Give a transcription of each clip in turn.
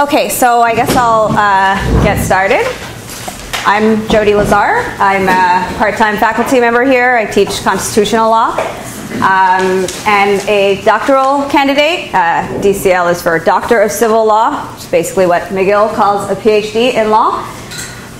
Okay, so I guess I'll uh, get started. I'm Jodi Lazare. I'm a part-time faculty member here. I teach constitutional law. Um, and a doctoral candidate. Uh, DCL is for Doctor of Civil Law, which is basically what McGill calls a PhD in law.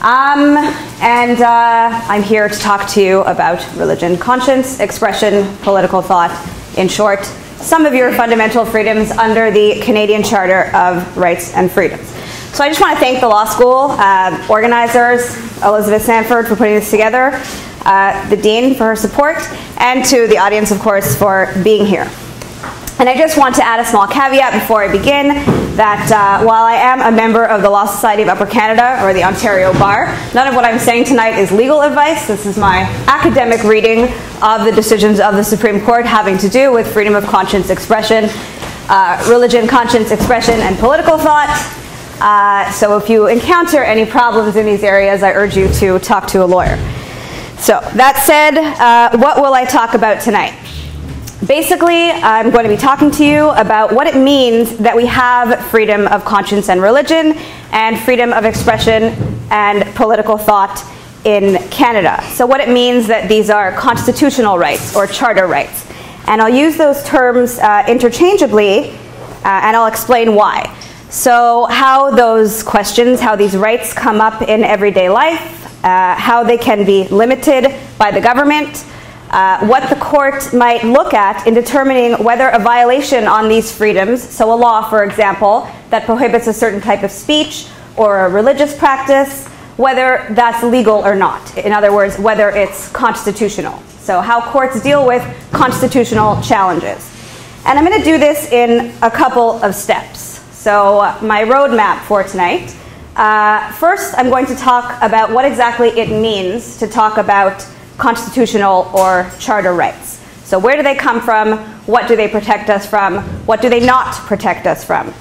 Um, and uh, I'm here to talk to you about religion, conscience, expression, political thought, in short, some of your fundamental freedoms under the Canadian Charter of Rights and Freedoms. So I just want to thank the law school uh, organizers, Elizabeth Sanford for putting this together, uh, the dean for her support, and to the audience, of course, for being here. And I just want to add a small caveat before I begin that uh, while I am a member of the Law Society of Upper Canada, or the Ontario Bar, none of what I'm saying tonight is legal advice. This is my academic reading of the decisions of the Supreme Court having to do with freedom of conscience expression, uh, religion, conscience expression, and political thought. Uh, so if you encounter any problems in these areas, I urge you to talk to a lawyer. So that said, uh, what will I talk about tonight? Basically, I'm going to be talking to you about what it means that we have freedom of conscience and religion and freedom of expression and political thought in Canada. So, what it means that these are constitutional rights or charter rights. And I'll use those terms uh, interchangeably uh, and I'll explain why. So, how those questions, how these rights come up in everyday life, uh, how they can be limited by the government uh, what the court might look at in determining whether a violation on these freedoms, so a law, for example, that prohibits a certain type of speech or a religious practice, whether that's legal or not. In other words, whether it's constitutional. So, how courts deal with constitutional challenges. And I'm going to do this in a couple of steps. So, uh, my roadmap for tonight. Uh, first, I'm going to talk about what exactly it means to talk about constitutional or charter rights. So, where do they come from? What do they protect us from? What do they not protect us from?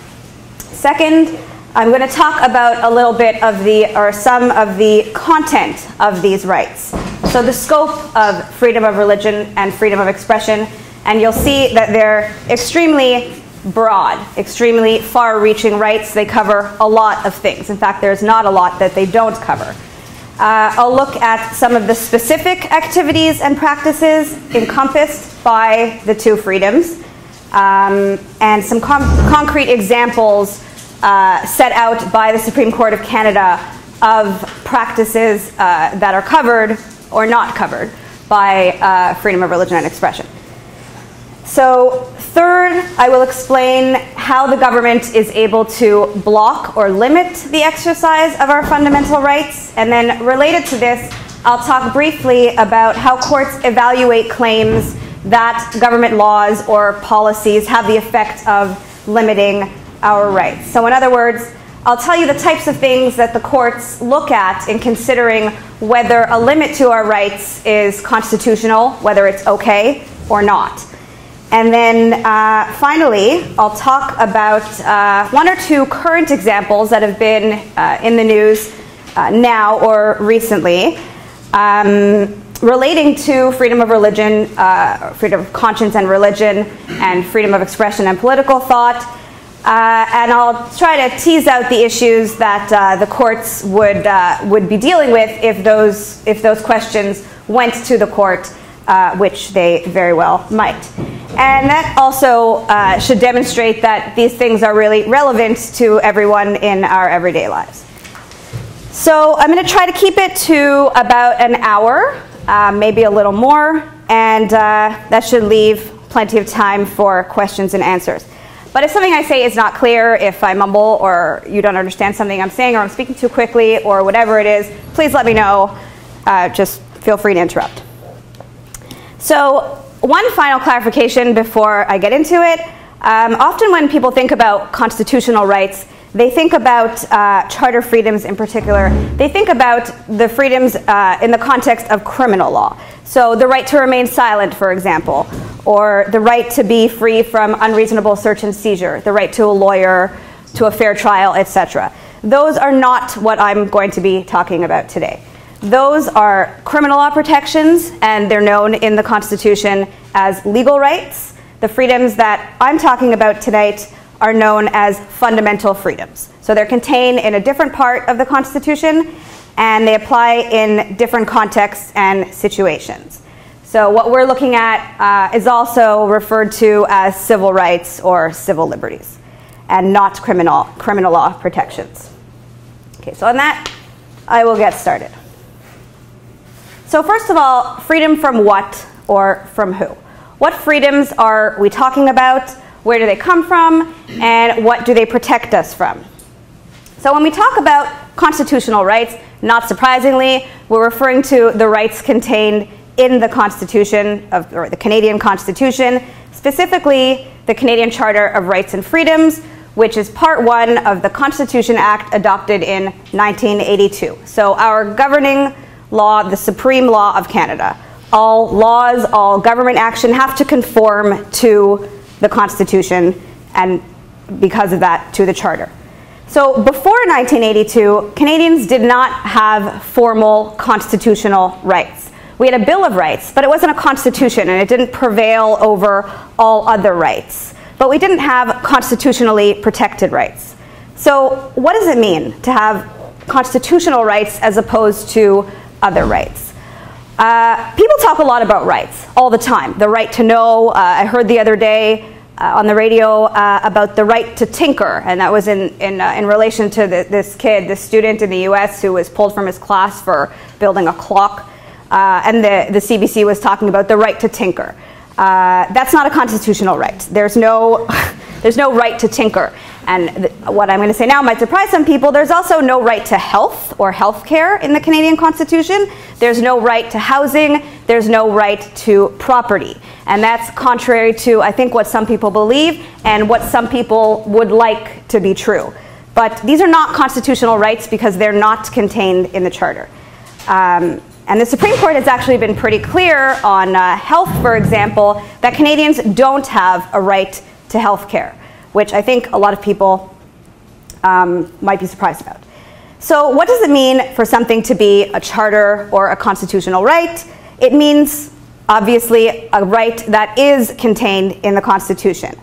Second, I'm going to talk about a little bit of the, or some of the content of these rights. So, the scope of freedom of religion and freedom of expression, and you'll see that they're extremely broad, extremely far reaching rights. They cover a lot of things. In fact, there's not a lot that they don't cover. Uh, I'll look at some of the specific activities and practices encompassed by the two freedoms um, and some concrete examples uh, set out by the Supreme Court of Canada of practices uh, that are covered or not covered by uh, freedom of religion and expression. So, third, I will explain how the government is able to block or limit the exercise of our fundamental rights. And then, related to this, I'll talk briefly about how courts evaluate claims that government laws or policies have the effect of limiting our rights. So, in other words, I'll tell you the types of things that the courts look at in considering whether a limit to our rights is constitutional, whether it's okay or not. And then uh, finally, I'll talk about uh, one or two current examples that have been uh, in the news uh, now or recently um, relating to freedom of religion, uh, freedom of conscience and religion, and freedom of expression and political thought. Uh, and I'll try to tease out the issues that the courts would, would be dealing with if those, if those questions went to the court, which they very well might. And that also uh, should demonstrate that these things are really relevant to everyone in our everyday lives. So I'm going to try to keep it to about an hour, uh, maybe a little more, and uh, that should leave plenty of time for questions and answers. But if something I say is not clear, if I mumble or you don't understand something I'm saying or I'm speaking too quickly or whatever it is, please let me know. Uh, just feel free to interrupt. So one final clarification before I get into it. Um, often, when people think about constitutional rights, they think about uh, charter freedoms in particular. They think about the freedoms uh, in the context of criminal law. So, the right to remain silent, for example, or the right to be free from unreasonable search and seizure, the right to a lawyer, to a fair trial, etc. Those are not what I'm going to be talking about today. Those are criminal law protections, and they're known in the Constitution as legal rights. The freedoms that I'm talking about tonight are known as fundamental freedoms. So they're contained in a different part of the Constitution and they apply in different contexts and situations. So what we're looking at uh, is also referred to as civil rights or civil liberties and not criminal, criminal law protections. Okay, so on that, I will get started. So first of all, freedom from what or from who? What freedoms are we talking about? Where do they come from? And what do they protect us from? So when we talk about constitutional rights, not surprisingly, we're referring to the rights contained in the Constitution of or the Canadian Constitution, specifically the Canadian Charter of Rights and Freedoms, which is part one of the Constitution Act adopted in 1982. So our governing law, the supreme law of Canada. All laws, all government action have to conform to the Constitution and because of that to the Charter. So before 1982, Canadians did not have formal constitutional rights. We had a Bill of Rights, but it wasn't a constitution and it didn't prevail over all other rights but we didn't have constitutionally protected rights. So what does it mean to have constitutional rights as opposed to other rights? Uh, people talk a lot about rights all the time. The right to know. Uh, I heard the other day uh, on the radio uh, about the right to tinker, and that was in, in, uh, in relation to the, this kid, this student in the US who was pulled from his class for building a clock. Uh, and the, the CBC was talking about the right to tinker. Uh, that's not a constitutional right. There's no, there's no right to tinker. And what I'm going to say now might surprise some people. There's also no right to health or health care in the Canadian Constitution. There's no right to housing. There's no right to property. And that's contrary to, I think, what some people believe and what some people would like to be true. But these are not constitutional rights because they're not contained in the Charter. Um, and the Supreme Court has actually been pretty clear on uh, health, for example, that Canadians don't have a right to health care, which I think a lot of people um, might be surprised about. So, what does it mean for something to be a charter or a constitutional right? It means, obviously, a right that is contained in the Constitution.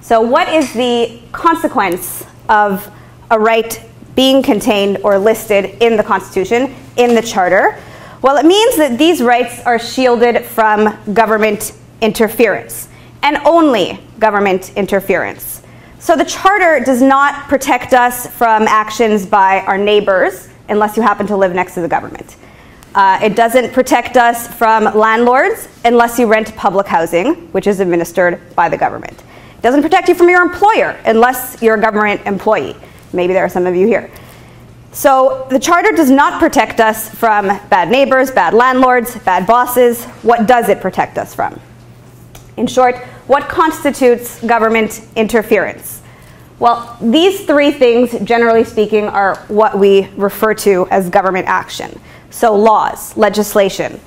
So, what is the consequence of a right being contained or listed in the Constitution, in the Charter? Well, it means that these rights are shielded from government interference, and only government interference. So the Charter does not protect us from actions by our neighbors unless you happen to live next to the government. Uh, it doesn't protect us from landlords unless you rent public housing, which is administered by the government. It doesn't protect you from your employer unless you're a government employee. Maybe there are some of you here. So the charter does not protect us from bad neighbors, bad landlords, bad bosses. What does it protect us from? In short, what constitutes government interference? Well, these three things, generally speaking, are what we refer to as government action. So laws, legislation.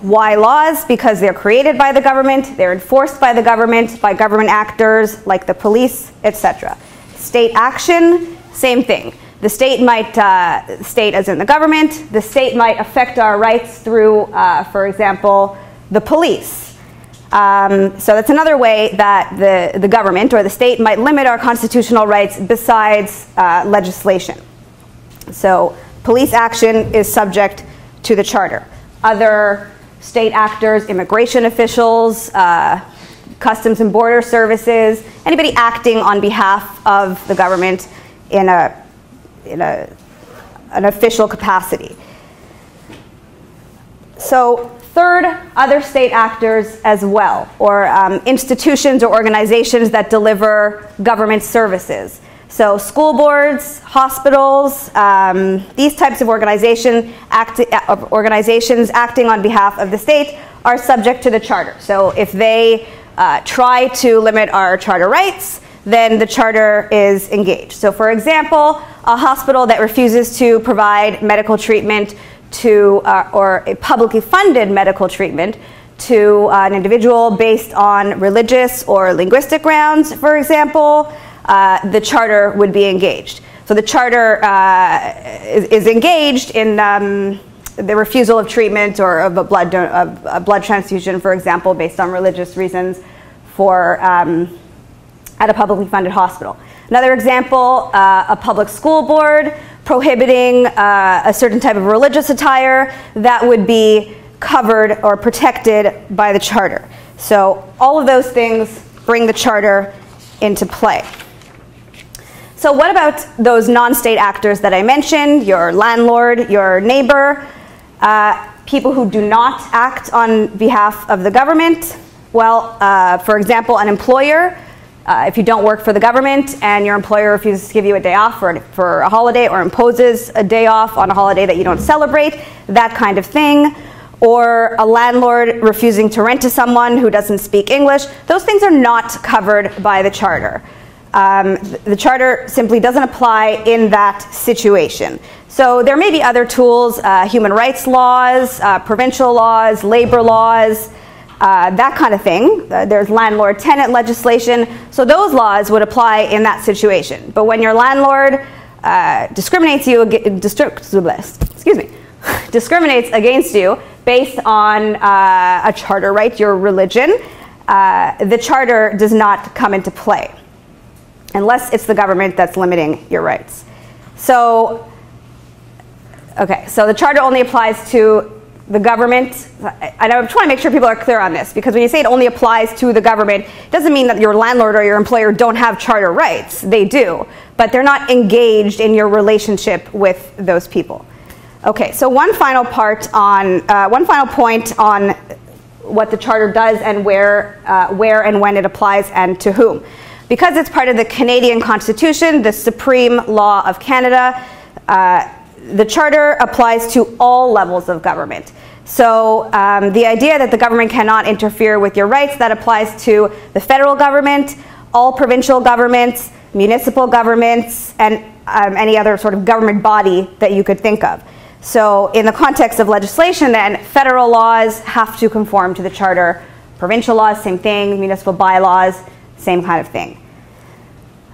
Why laws? Because they're created by the government, they're enforced by the government, by government actors like the police, etc. State action, same thing. The state might, uh, state as in the government, the state might affect our rights through, uh, for example, the police. Um, so that's another way that the, the government or the state might limit our constitutional rights besides uh, legislation. So police action is subject to the charter. Other state actors, immigration officials, uh, customs and border services, anybody acting on behalf of the government in a in a, an official capacity. So third, other state actors as well, or um, institutions or organizations that deliver government services. So school boards, hospitals, um, these types of organization organizations acting on behalf of the state are subject to the charter. So if they uh, try to limit our charter rights, then the charter is engaged. So for example, a hospital that refuses to provide medical treatment to, uh, or a publicly funded medical treatment to uh, an individual based on religious or linguistic grounds, for example, uh, the charter would be engaged. So the charter uh, is, is, engaged in um, the refusal of treatment or of a blood, of a blood transfusion, for example, based on religious reasons for um, at a publicly funded hospital. Another example, uh, a public school board prohibiting uh, a certain type of religious attire that would be covered or protected by the charter. So all of those things bring the charter into play. So what about those non-state actors that I mentioned, your landlord, your neighbor, uh, people who do not act on behalf of the government? Well, uh, for example, an employer, uh, if you don't work for the government and your employer refuses to give you a day off for, for a holiday or imposes a day off on a holiday that you don't celebrate, that kind of thing or a landlord refusing to rent to someone who doesn't speak English, those things are not covered by the charter. Um, the charter simply doesn't apply in that situation. So there may be other tools, uh, human rights laws, uh, provincial laws, labor laws, uh, that kind of thing. Uh, there's landlord tenant legislation. So those laws would apply in that situation. But when your landlord uh, discriminates you, excuse me, discriminates against you based on uh, a charter right, your religion, uh, the charter does not come into play unless it's the government that's limiting your rights. So, okay, so the charter only applies to the government, and I'm trying to make sure people are clear on this because when you say it only applies to the government, it doesn't mean that your landlord or your employer don't have charter rights. They do, but they're not engaged in your relationship with those people. Okay, so one final part on, uh, one final point on what the charter does and where, uh, where and when it applies and to whom. Because it's part of the Canadian Constitution, the supreme law of Canada, uh, the charter applies to all levels of government. So um, the idea that the government cannot interfere with your rights, that applies to the federal government, all provincial governments, municipal governments, and um, any other sort of government body that you could think of. So in the context of legislation then, federal laws have to conform to the charter. Provincial laws, same thing. Municipal bylaws, same kind of thing.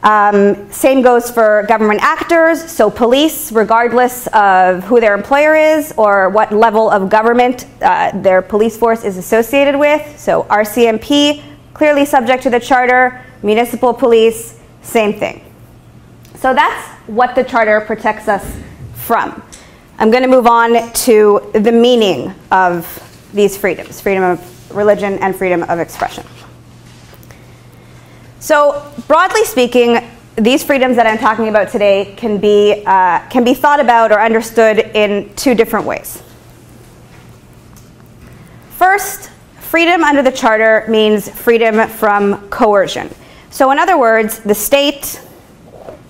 Um, same goes for government actors, so police, regardless of who their employer is or what level of government uh, their police force is associated with. So RCMP, clearly subject to the charter, municipal police, same thing. So that's what the charter protects us from. I'm going to move on to the meaning of these freedoms freedom of religion and freedom of expression. So, broadly speaking, these freedoms that I'm talking about today can be, uh, can be thought about or understood in two different ways. First, freedom under the Charter means freedom from coercion. So, in other words, the state,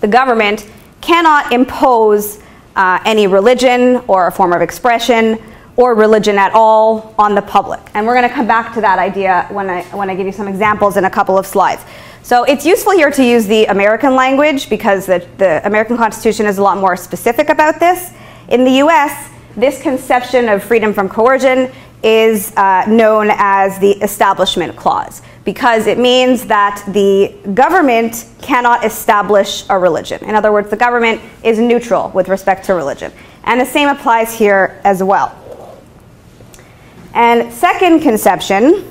the government, cannot impose uh, any religion or a form of expression or religion at all on the public. And we're going to come back to that idea when I, when I give you some examples in a couple of slides. So it's useful here to use the American language because the, the American Constitution is a lot more specific about this. In the US, this conception of freedom from coercion is uh, known as the Establishment Clause because it means that the government cannot establish a religion. In other words, the government is neutral with respect to religion. And the same applies here as well. And second conception,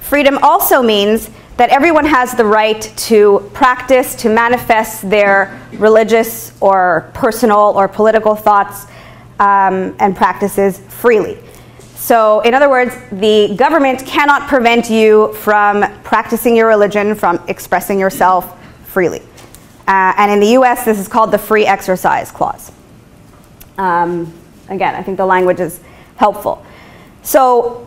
freedom also means that everyone has the right to practice, to manifest their religious or personal or political thoughts um, and practices freely. So, in other words, the government cannot prevent you from practicing your religion, from expressing yourself freely. Uh, and in the US, this is called the Free Exercise Clause. Um, again, I think the language is helpful. So,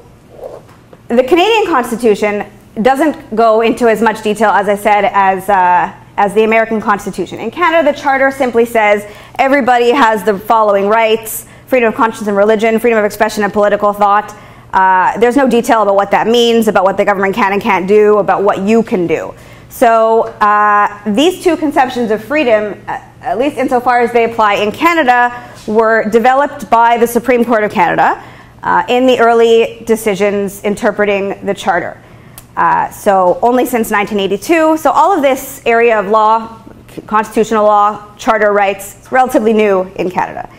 the Canadian Constitution doesn't go into as much detail, as I said, as, uh, as the American Constitution. In Canada, the Charter simply says everybody has the following rights freedom of conscience and religion, freedom of expression and political thought. Uh, there's no detail about what that means, about what the government can and can't do, about what you can do. So uh, these two conceptions of freedom, uh, at least insofar as they apply in Canada, were developed by the Supreme Court of Canada uh, in the early decisions interpreting the Charter. Uh, so only since 1982. So all of this area of law, constitutional law, charter rights, relatively new in Canada.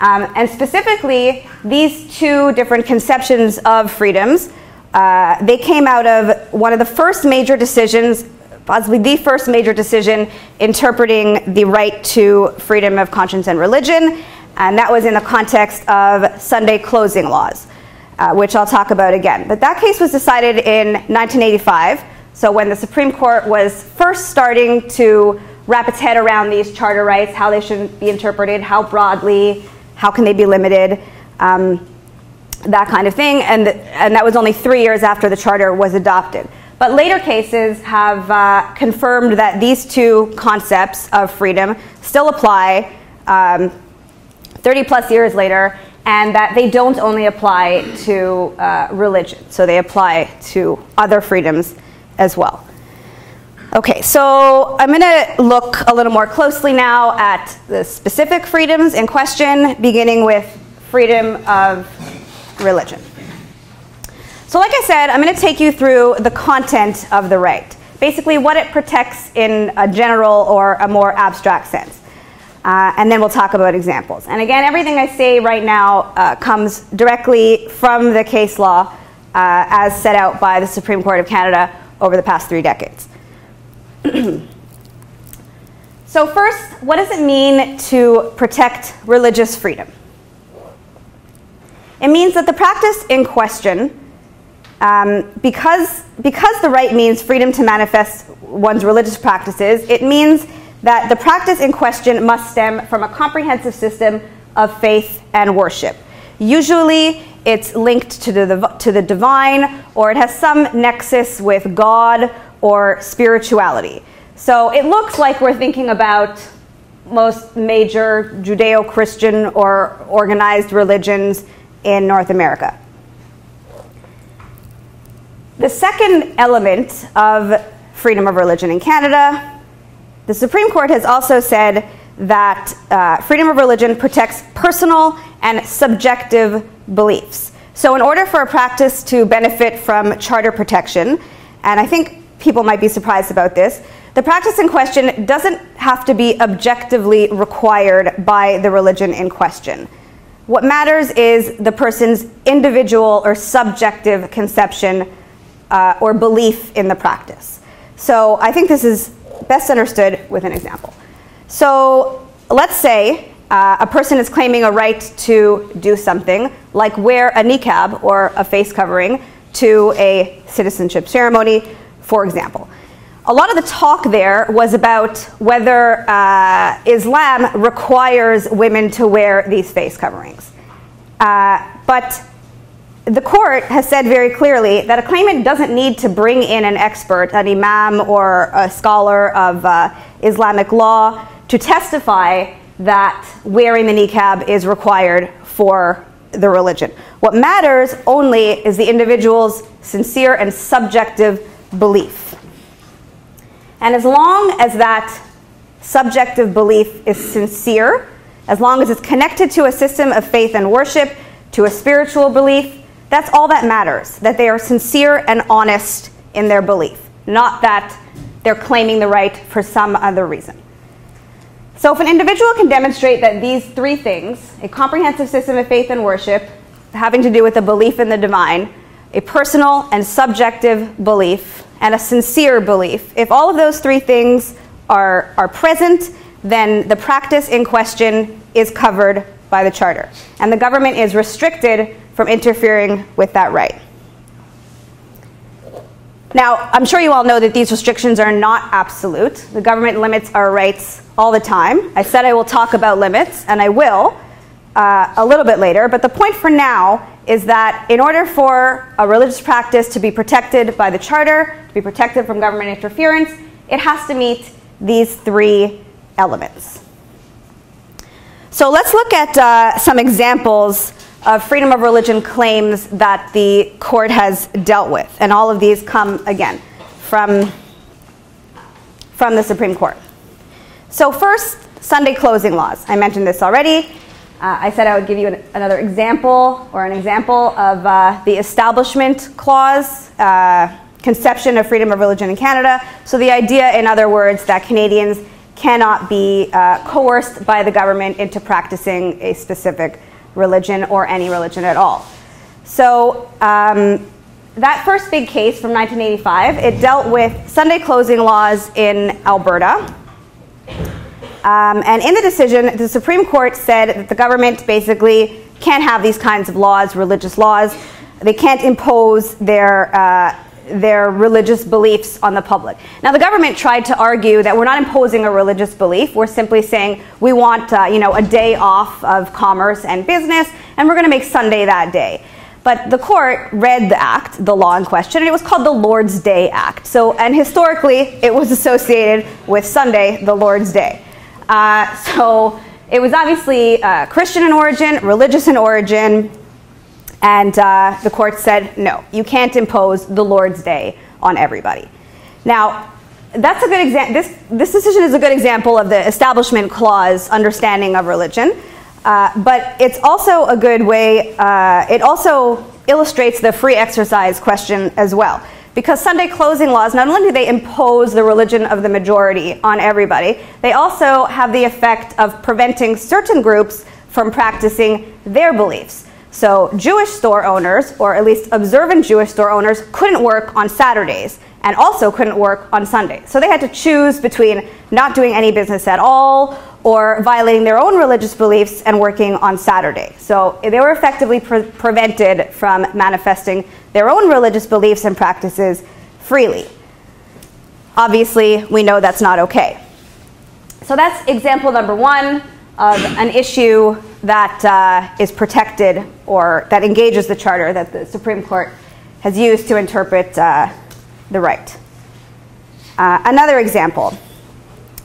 Um, and specifically, these two different conceptions of freedoms, uh, they came out of one of the first major decisions possibly the first major decision interpreting the right to freedom of conscience and religion, and that was in the context of Sunday closing laws, uh, which I'll talk about again. But that case was decided in 1985, so when the Supreme Court was first starting to wrap its head around these charter rights, how they should be interpreted, how broadly, how can they be limited. Um, that kind of thing, and, and that was only three years after the charter was adopted. But later cases have uh, confirmed that these two concepts of freedom still apply um, 30 plus years later, and that they don't only apply to uh, religion, so they apply to other freedoms as well. Okay, so I'm going to look a little more closely now at the specific freedoms in question, beginning with freedom of religion. So, like I said, I'm going to take you through the content of the right, basically what it protects in a general or a more abstract sense. Uh, and then we'll talk about examples. And again, everything I say right now uh, comes directly from the case law uh, as set out by the Supreme Court of Canada over the past three decades. so, first, what does it mean to protect religious freedom? It means that the practice in question, um, because, because the right means freedom to manifest one's religious practices, it means that the practice in question must stem from a comprehensive system of faith and worship. Usually, it's linked to the, to the divine or it has some nexus with God or spirituality. So it looks like we're thinking about most major Judeo Christian or organized religions in North America. The second element of freedom of religion in Canada, the Supreme Court has also said that uh, freedom of religion protects personal and subjective beliefs. So, in order for a practice to benefit from charter protection, and I think people might be surprised about this, the practice in question doesn't have to be objectively required by the religion in question. What matters is the person's individual or subjective conception uh, or belief in the practice. So I think this is best understood with an example. So let's say uh, a person is claiming a right to do something like wear a niqab or a face covering to a citizenship ceremony, for example a lot of the talk there was about whether uh, Islam requires women to wear these face coverings. Uh, but the court has said very clearly that a claimant doesn't need to bring in an expert, an imam or a scholar of uh, Islamic law, to testify that wearing the niqab is required for the religion. What matters only is the individual's sincere and subjective belief. And as long as that subjective belief is sincere, as long as it's connected to a system of faith and worship, to a spiritual belief, that's all that matters, that they are sincere and honest in their belief, not that they're claiming the right for some other reason. So, if an individual can demonstrate that these three things a comprehensive system of faith and worship, having to do with a belief in the divine, a personal and subjective belief, and a sincere belief. If all of those three things are, are present, then the practice in question is covered by the Charter. And the government is restricted from interfering with that right. Now, I'm sure you all know that these restrictions are not absolute. The government limits our rights all the time. I said I will talk about limits, and I will uh, a little bit later, but the point for now is that in order for a religious practice to be protected by the Charter, to be protected from government interference, it has to meet these three elements. So let's look at uh, some examples of freedom of religion claims that the court has dealt with. And all of these come, again, from, from the Supreme Court. So, first, Sunday closing laws. I mentioned this already. Uh, I said I would give you an, another example or an example of uh, the Establishment Clause uh, conception of freedom of religion in Canada. So, the idea, in other words, that Canadians cannot be uh, coerced by the government into practicing a specific religion or any religion at all. So, um, that first big case from 1985, it dealt with Sunday closing laws in Alberta. Um, and in the decision, the Supreme Court said that the government basically can't have these kinds of laws, religious laws. They can't impose their, uh, their religious beliefs on the public. Now, the government tried to argue that we're not imposing a religious belief. We're simply saying we want, uh, you know, a day off of commerce and business, and we're going to make Sunday that day. But the court read the act, the law in question, and it was called the Lord's Day Act. So, and historically, it was associated with Sunday, the Lord's Day. Uh, so, it was obviously uh, Christian in origin, religious in origin, and uh, the court said, no, you can't impose the Lord's Day on everybody. Now, that's a good example. This, this decision is a good example of the Establishment Clause understanding of religion. Uh, but it's also a good way, uh, it also illustrates the free exercise question as well. Because Sunday closing laws, not only do they impose the religion of the majority on everybody, they also have the effect of preventing certain groups from practicing their beliefs. So Jewish store owners, or at least observant Jewish store owners, couldn't work on Saturdays and also couldn't work on Sundays. So they had to choose between not doing any business at all or violating their own religious beliefs and working on Saturday. So they were effectively pre- prevented from manifesting their own religious beliefs and practices freely. Obviously, we know that's not okay. So that's example number one of an issue that uh, is protected or that engages the charter that the Supreme Court has used to interpret uh, the right. Uh, another example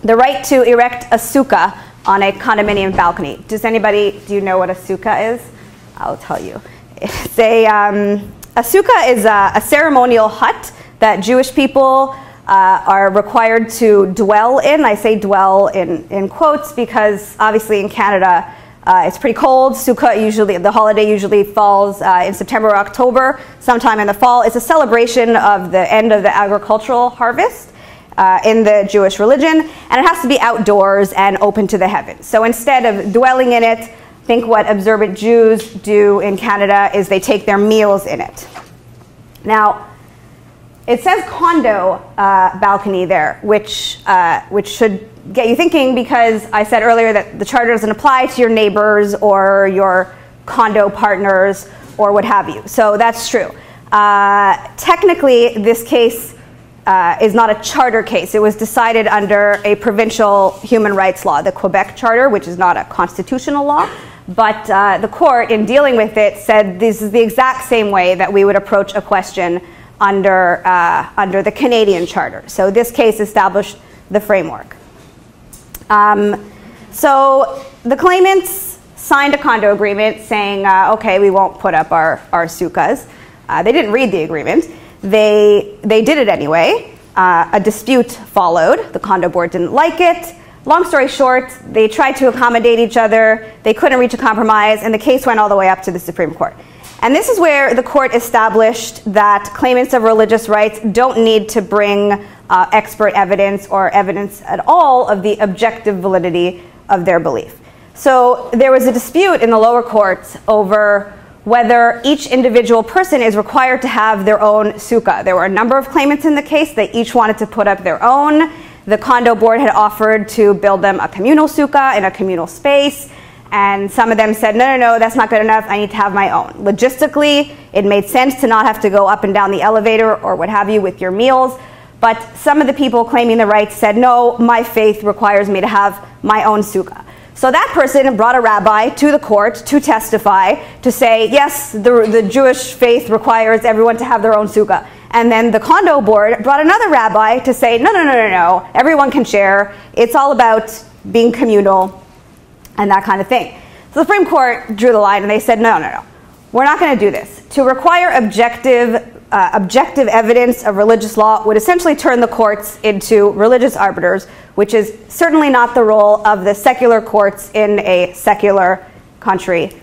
the right to erect a sukkah on a condominium balcony. Does anybody, do you know what a sukkah is? I'll tell you. It's a, um, a sukkah is a, a, ceremonial hut that Jewish people uh, are required to dwell in. I say dwell in, in quotes because obviously in Canada uh, it's pretty cold. Sukkot usually, the holiday usually falls uh, in September or October, sometime in the fall. It's a celebration of the end of the agricultural harvest uh, in the Jewish religion, and it has to be outdoors and open to the heavens. So instead of dwelling in it, think what observant Jews do in Canada is they take their meals in it. Now, it says condo uh, balcony there, which, uh, which should get you thinking because I said earlier that the charter doesn't apply to your neighbors or your condo partners or what have you. So that's true. Uh, technically, this case uh, is not a charter case. It was decided under a provincial human rights law, the Quebec Charter, which is not a constitutional law. But uh, the court, in dealing with it, said this is the exact same way that we would approach a question under, uh, under the Canadian Charter. So this case established the framework. Um, so the claimants signed a condo agreement saying, uh, okay, we won't put up our, our sukkahs. Uh, they didn't read the agreement. They, they did it anyway. Uh, a dispute followed. The condo board didn't like it. Long story short, they tried to accommodate each other. They couldn't reach a compromise, and the case went all the way up to the Supreme Court. And this is where the court established that claimants of religious rights don't need to bring uh, expert evidence or evidence at all of the objective validity of their belief. So there was a dispute in the lower courts over whether each individual person is required to have their own sukkah. There were a number of claimants in the case. They each wanted to put up their own. The condo board had offered to build them a communal sukkah in a communal space. And some of them said, no, no, no, that's not good enough. I need to have my own. Logistically, it made sense to not have to go up and down the elevator or what have you with your meals. But some of the people claiming the rights said, no, my faith requires me to have my own sukkah. So that person brought a rabbi to the court to testify to say, yes, the, the Jewish faith requires everyone to have their own sukkah. And then the condo board brought another rabbi to say, no, no, no, no, no, everyone can share. It's all about being communal and that kind of thing. So the Supreme Court drew the line and they said, no, no, no, we're not going to do this. To require objective uh, objective evidence of religious law would essentially turn the courts into religious arbiters, which is certainly not the role of the secular courts in a secular country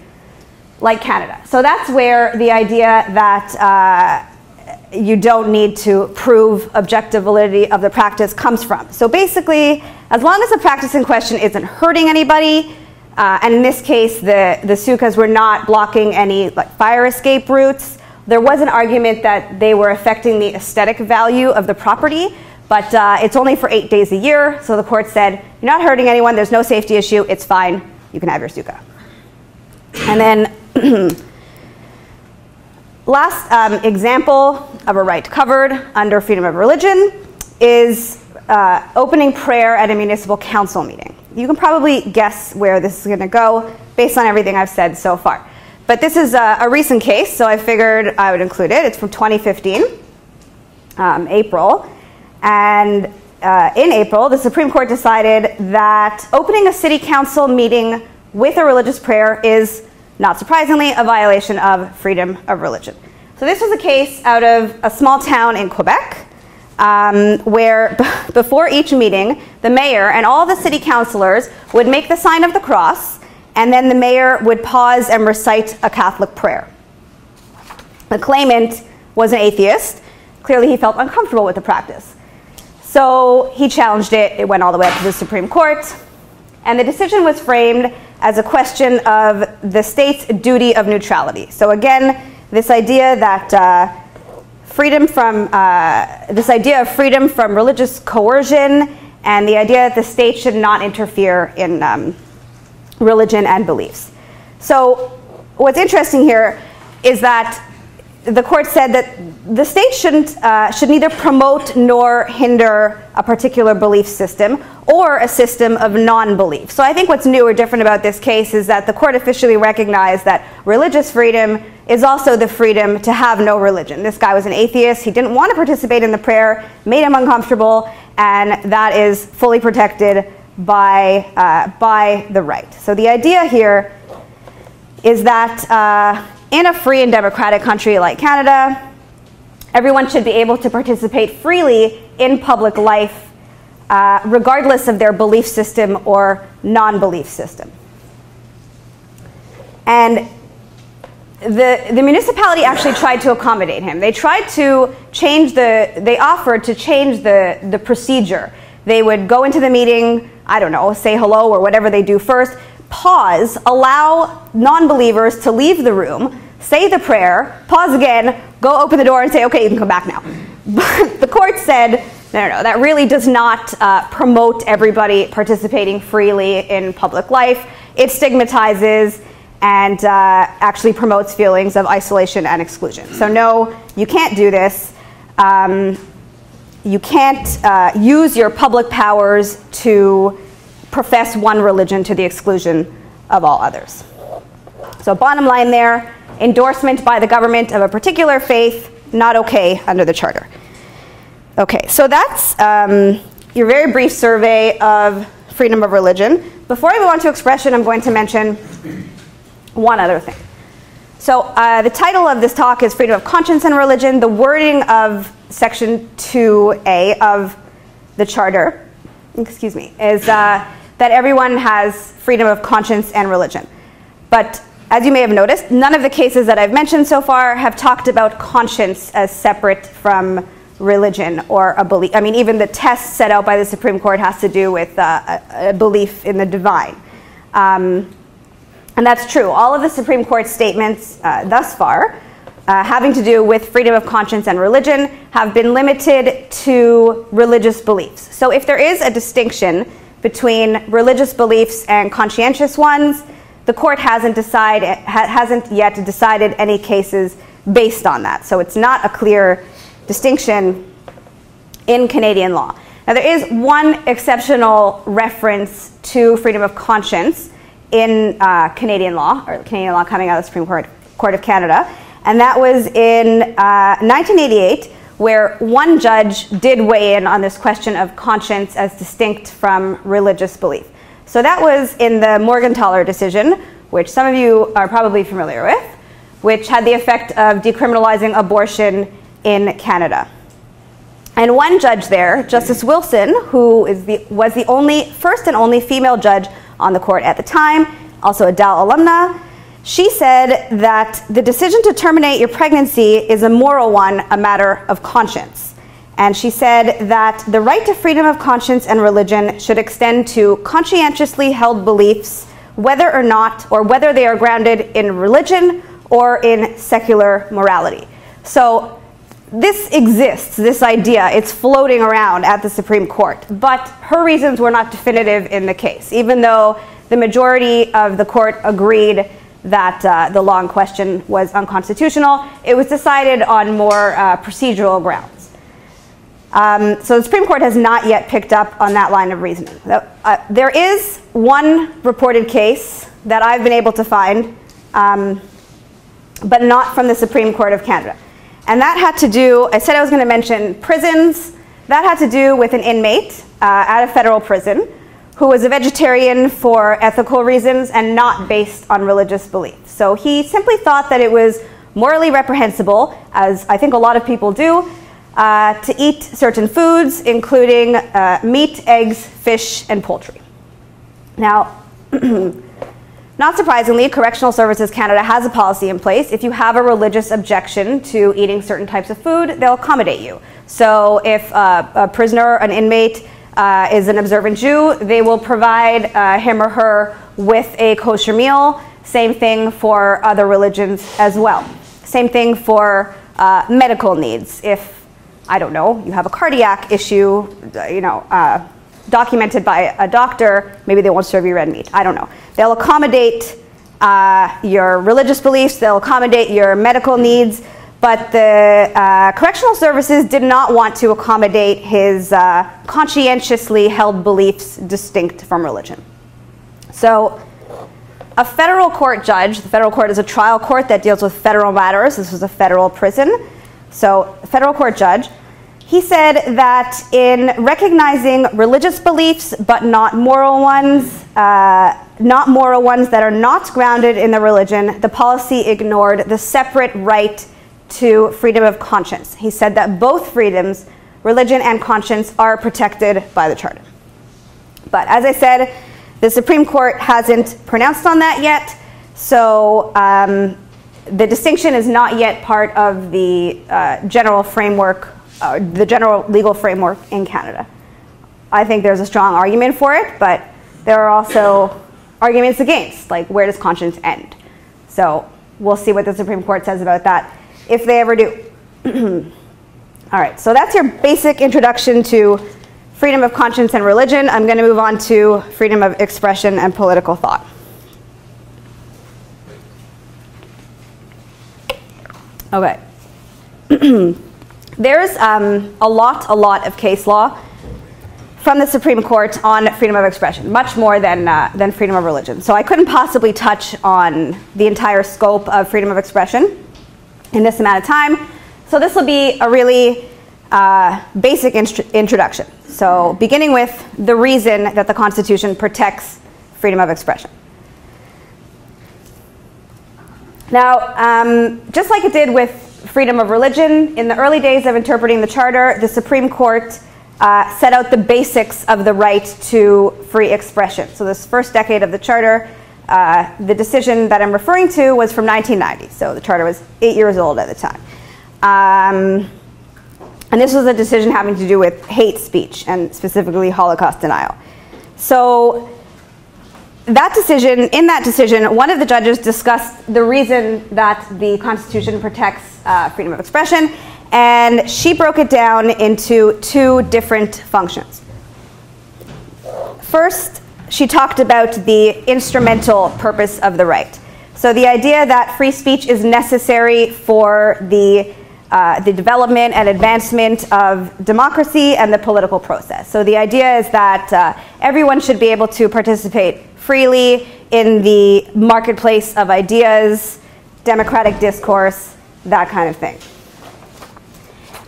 like Canada. So that's where the idea that uh, you don't need to prove objective validity of the practice comes from. So basically, as long as the practice in question isn't hurting anybody, uh, and in this case, the, the sukkahs were not blocking any like fire escape routes, There was an argument that they were affecting the aesthetic value of the property, but uh, it's only for eight days a year. So the court said, You're not hurting anyone, there's no safety issue, it's fine, you can have your sukkah. And then, last um, example of a right covered under freedom of religion is uh, opening prayer at a municipal council meeting. You can probably guess where this is going to go based on everything I've said so far. But this is a, a, recent case, so I figured I would include it. It's from 2015, um, April. And uh, in April, the Supreme Court decided that opening a city council meeting with a religious prayer is, not surprisingly, a violation of freedom of religion. So this was a case out of a small town in Quebec. Um, where before each meeting, the mayor and all the city councilors would make the sign of the cross and then the mayor would pause and recite a Catholic prayer. The claimant was an atheist. Clearly, he felt uncomfortable with the practice. So he challenged it. It went all the way up to the Supreme Court. And the decision was framed as a question of the state's duty of neutrality. So, again, this idea that uh, freedom from, uh, this idea of freedom from religious coercion and the idea that the state should not interfere in. Um, religion and beliefs. So, what's interesting here is that the court said that the state shouldn't uh, should neither promote nor hinder a particular belief system or a system of non-belief. So I think what's new or different about this case is that the court officially recognized that religious freedom is also the freedom to have no religion. This guy was an atheist. He didn't want to participate in the prayer, made him uncomfortable, and that is fully protected by, uh, by the right. So the idea here is that uh, in a free and democratic country like Canada, everyone should be able to participate freely in public life, uh, regardless of their belief system or non belief system. And the, the municipality actually tried to accommodate him. They tried to change the, they offered to change the, the procedure. They would go into the meeting, I don't know, say hello or whatever they do first, pause, allow non believers to leave the room, say the prayer, pause again, go open the door and say, okay, you can come back now. But the court said, no, no, no, that really does not uh, promote everybody participating freely in public life. It stigmatizes and uh, actually promotes feelings of isolation and exclusion. So, no, you can't do this. Um, you can't uh, use your public powers to profess one religion to the exclusion of all others. So, bottom line there endorsement by the government of a particular faith, not okay under the charter. Okay, so that's um, your very brief survey of freedom of religion. Before I move on to expression, I'm going to mention one other thing. So, uh, the title of this talk is Freedom of Conscience and Religion. The wording of Section 2A of the Charter, excuse me, is uh, that everyone has freedom of conscience and religion. But as you may have noticed, none of the cases that I've mentioned so far have talked about conscience as separate from religion or a belief. I mean, even the test set out by the Supreme Court has to do with uh, a, a, belief in the divine. Um, and that's true. All of the Supreme Court statements uh, thus far uh, having to do with freedom of conscience and religion have been limited to religious beliefs. So if there is a distinction between religious beliefs and conscientious ones, the court hasn't decided ha- hasn't yet decided any cases based on that. So it's not a clear distinction in Canadian law. Now there is one exceptional reference to freedom of conscience in uh, Canadian law, or Canadian law coming out of the Supreme Court, Court of Canada, and that was in uh, 1988, where one judge did weigh in on this question of conscience as distinct from religious belief. So that was in the Morgentaler decision, which some of you are probably familiar with, which had the effect of decriminalizing abortion in Canada. And one judge there, Justice Wilson, who is the, was the only first and only female judge on the court at the time, also a Dal alumna, she said that the decision to terminate your pregnancy is a moral one, a matter of conscience. And she said that the right to freedom of conscience and religion should extend to conscientiously held beliefs, whether or not, or whether they are grounded in religion or in secular morality. So this exists, this idea, it's floating around at the Supreme Court, but her reasons were not definitive in the case, even though the majority of the court agreed that uh, the law in question was unconstitutional. It was decided on more uh, procedural grounds. Um, so the Supreme Court has not yet picked up on that line of reasoning. Uh, there is one reported case that I've been able to find, um, but not from the Supreme Court of Canada. And that had to do, I said I was going to mention prisons. That had to do with an inmate uh, at a federal prison who was a vegetarian for ethical reasons and not based on religious belief. So he simply thought that it was morally reprehensible, as I think a lot of people do, uh, to eat certain foods, including uh, meat, eggs, fish, and poultry. Now, not surprisingly, Correctional Services Canada has a policy in place. If you have a religious objection to eating certain types of food, they'll accommodate you. So if uh, a prisoner, an inmate, uh, is an observant Jew, they will provide uh, him or her with a kosher meal. Same thing for other religions as well. Same thing for uh, medical needs. If I don't know, you have a cardiac issue, you know, uh, documented by a doctor, maybe they won't serve you red meat. I don't know. They'll accommodate uh, your religious beliefs, they'll accommodate your medical needs, but the uh, correctional services did not want to accommodate his uh, conscientiously held beliefs distinct from religion. So, a federal court judge, the federal court is a trial court that deals with federal matters. This was a federal prison. So, federal court judge, he said that in recognizing religious beliefs but not moral ones, uh, not moral ones that are not grounded in the religion, the policy ignored the separate right to freedom of conscience. He said that both freedoms, religion and conscience, are protected by the Charter. But as I said, the Supreme Court hasn't pronounced on that yet, so um, the distinction is not yet part of the uh, general framework, uh, the general legal framework in Canada. I think there's a strong argument for it, but there are also arguments against, like where does conscience end? So we'll see what the Supreme Court says about that, if they ever do. All right, so that's your basic introduction to freedom of conscience and religion. I'm going to move on to freedom of expression and political thought. Okay. There's um, a lot, a lot of case law from the Supreme Court on freedom of expression, much more than, uh, than freedom of religion. So I couldn't possibly touch on the entire scope of freedom of expression in this amount of time. So this will be a really uh, basic introduction. So beginning with the reason that the Constitution protects freedom of expression. Now, um, just like it did with freedom of religion, in the early days of interpreting the Charter, the Supreme Court uh, set out the basics of the right to free expression. So, this first decade of the Charter, uh, the decision that I'm referring to was from 1990. So, the Charter was eight years old at the time. Um, and this was a decision having to do with hate speech and specifically Holocaust denial. So, that decision, in that decision, one of the judges discussed the reason that the Constitution protects uh, freedom of expression, and she broke it down into two different functions. First, she talked about the instrumental purpose of the right. So, the idea that free speech is necessary for the uh, the development and advancement of democracy and the political process. So the idea is that uh, everyone should be able to participate freely in the marketplace of ideas, democratic discourse, that kind of thing.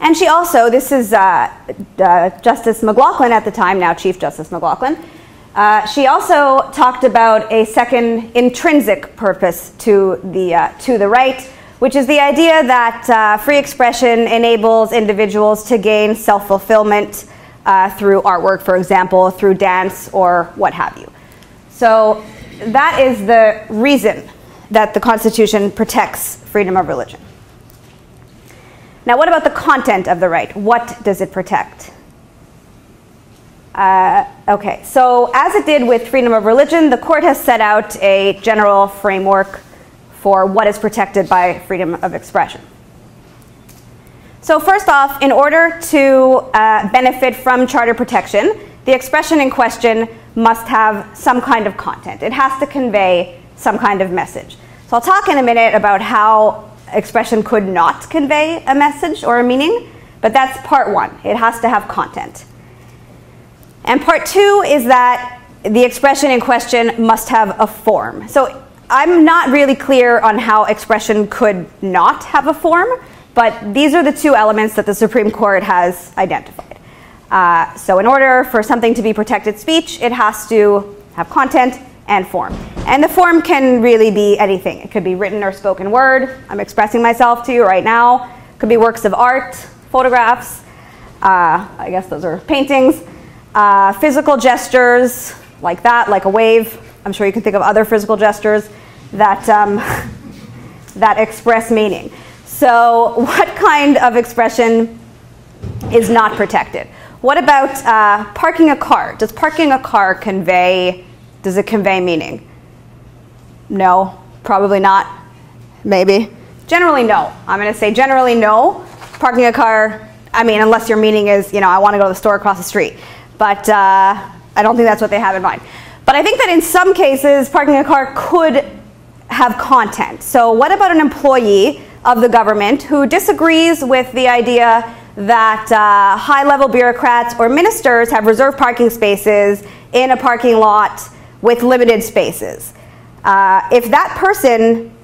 And she also, this is uh, uh, Justice McLachlin at the time, now Chief Justice McLachlin, uh, she also talked about a second intrinsic purpose to the, uh, to the right, which is the idea that uh, free expression enables individuals to gain self fulfillment uh, through artwork, for example, through dance or what have you. So that is the reason that the Constitution protects freedom of religion. Now, what about the content of the right? What does it protect? Uh, okay, so as it did with freedom of religion, the court has set out a general framework for what is protected by freedom of expression. So first off, in order to uh, benefit from charter protection, the expression in question must have some kind of content. It has to convey some kind of message. So I'll talk in a minute about how expression could not convey a message or a meaning, but that's part one. It has to have content. And part two is that the expression in question must have a form. So I'm not really clear on how expression could not have a form, but these are the two elements that the Supreme Court has identified. Uh, so in order for something to be protected speech, it has to have content and form. And the form can really be anything. It could be written or spoken word. I'm expressing myself to you right now. It could be works of art, photographs. Uh, I guess those are paintings. Uh, physical gestures like that, like a wave. I'm sure you can think of other physical gestures that, um, that express meaning. So what kind of expression is not protected? What about uh, parking a car? Does parking a car convey does it convey meaning? No, probably not. Maybe. Generally, no. I'm going to say generally no. Parking a car, I mean, unless your meaning is, you know, I want to go to the store across the street. But uh, I don't think that's what they have in mind. But I think that in some cases, parking a car could have content. So, what about an employee of the government who disagrees with the idea that uh, high level bureaucrats or ministers have reserved parking spaces in a parking lot with limited spaces. Uh, if that person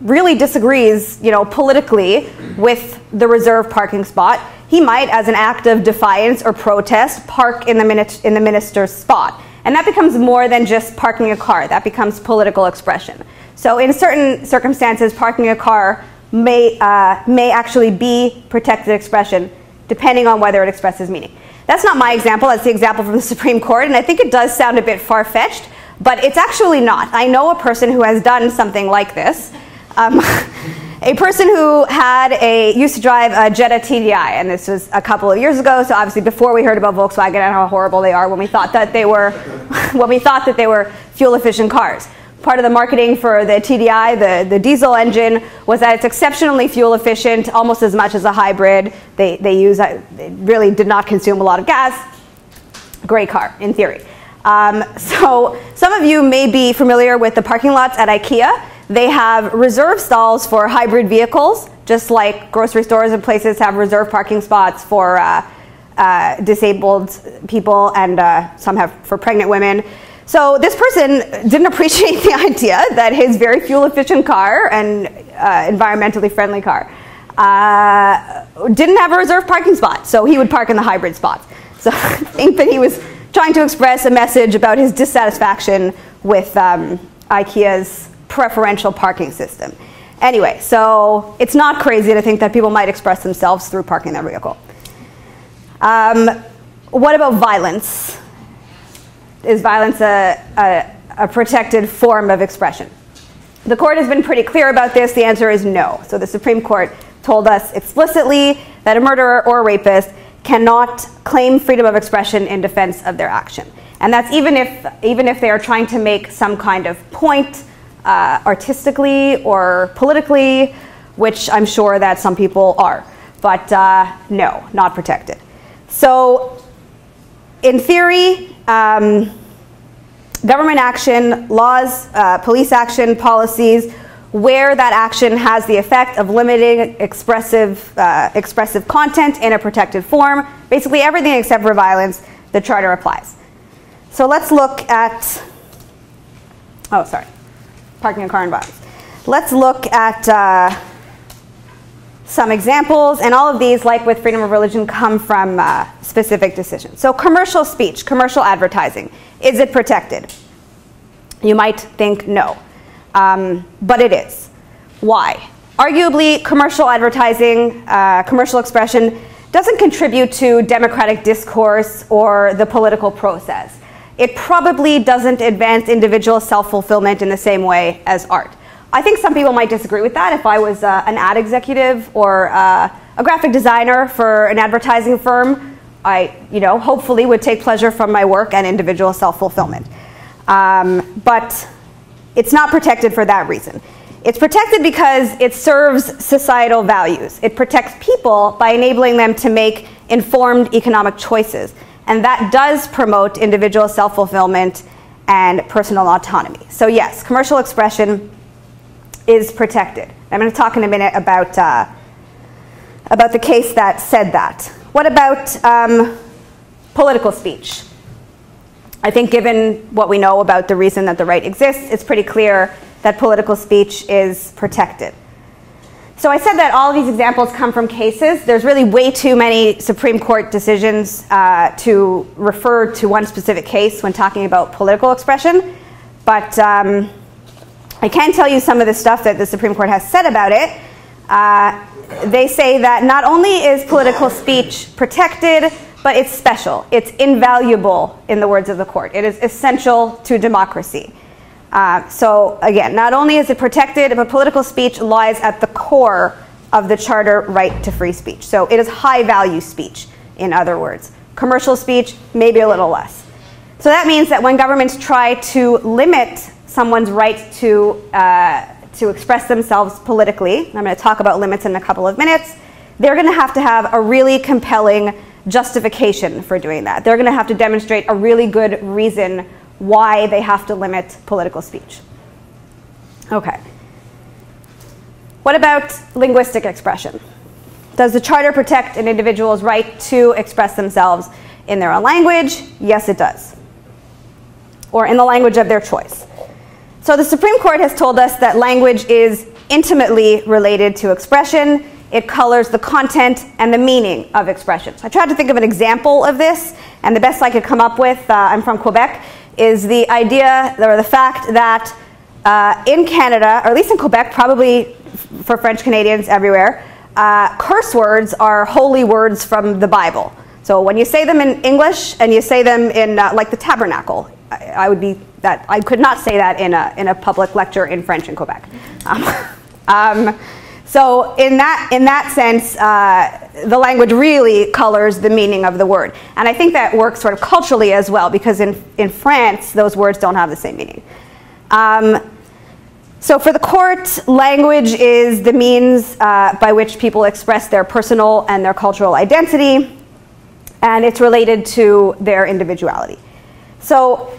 really disagrees, you know, politically with the reserved parking spot, he might, as an act of defiance or protest, park in the, in the minister's spot. And that becomes more than just parking a car. That becomes political expression. So in certain circumstances, parking a car may, uh, may actually be protected expression, depending on whether it expresses meaning. That's not my example, that's the example from the Supreme Court, and I think it does sound a bit far fetched, but it's actually not. I know a person who has done something like this. Um, a person who had a used to drive a Jetta TDI, and this was a couple of years ago. So obviously, before we heard about Volkswagen and how horrible they are, when we thought that they were, when we thought that they were fuel efficient cars. Part of the marketing for the TDI, the, the diesel engine, was that it's exceptionally fuel efficient, almost as much as a hybrid. They, they use, uh, they really did not consume a lot of gas. Great car, in theory. Um, so some of you may be familiar with the parking lots at IKEA. They have reserve stalls for hybrid vehicles, just like grocery stores and places have reserve parking spots for uh, uh, disabled people and uh, some have for pregnant women. So this person didn't appreciate the idea that his very fuel efficient car and uh, environmentally friendly car uh, didn't have a reserved parking spot, so he would park in the hybrid spots. So I think that he was trying to express a message about his dissatisfaction with um, IKEA's preferential parking system. Anyway, so it's not crazy to think that people might express themselves through parking their vehicle. Um, what about violence? Is violence a, a, a protected form of expression? The court has been pretty clear about this. The answer is no. So the Supreme Court told us explicitly that a murderer or a rapist cannot claim freedom of expression in defense of their action. And that's even if, even if they are trying to make some kind of point uh, artistically or politically, which I'm sure that some people are. But uh, no, not protected. So, in theory, um, government action, laws, uh, police action, policies where that action has the effect of limiting expressive, uh, expressive content in a protected form. Basically everything except for violence, the charter applies. So let's look at, oh sorry, parking a car and violence. Let's look at uh, some examples, and all of these, like with freedom of religion, come from uh, specific decisions. So commercial speech, commercial advertising, is it protected? You might think no um, but it is. Why? Arguably, commercial advertising, uh, commercial expression doesn't contribute to democratic discourse or the political process. It probably doesn't advance individual self-fulfillment in the same way as art. I think some people might disagree with that. If I was uh, an ad executive or uh, a graphic designer for an advertising firm, I, you know, hopefully would take pleasure from my work and individual self-fulfillment. Um, but it's not protected for that reason. It's protected because it serves societal values. It protects people by enabling them to make informed economic choices. And that does promote individual self fulfillment and personal autonomy. So, yes, commercial expression is protected. I'm going to talk in a minute about, uh, about the case that said that. What about um, political speech? I think, given what we know about the reason that the right exists, it's pretty clear that political speech is protected. So I said that all of these examples come from cases. There's really way too many Supreme Court decisions uh, to refer to one specific case when talking about political expression. But um, I can tell you some of the stuff that the Supreme Court has said about it. Uh, they say that not only is political speech protected, but it's special. It's invaluable, in the words of the court. It is essential to democracy. Uh, so again, not only is it protected, but political speech lies at the core of the charter right to free speech. So it is high value speech, in other words. Commercial speech, maybe a little less. So that means that when governments try to limit someone's right to, uh, to express themselves politically, I'm going to talk about limits in a couple of minutes, they're going to have to have a really compelling justification for doing that. They're going to have to demonstrate a really good reason why they have to limit political speech. Okay. What about linguistic expression? Does the Charter protect an individual's right to express themselves in their own language? Yes, it does. Or in the language of their choice. So the Supreme Court has told us that language is intimately related to expression. It colors the content and the meaning of expression. So I tried to think of an example of this, and the best I could come up with, uh, I'm from Quebec, is the idea or the fact that uh, in Canada, or at least in Quebec, probably for French Canadians everywhere, uh, curse words are holy words from the Bible. So when you say them in English and you say them in uh, like the tabernacle, I, I, would be that I could not say that in a in a public lecture in French in Quebec. Um, um, so in that, in that sense, uh, the language really colors the meaning of the word. And I think that works sort of culturally as well, because in, in France, those words don't have the same meaning. Um, so for the court, language is the means uh, by which people express their personal and their cultural identity, and it's related to their individuality. So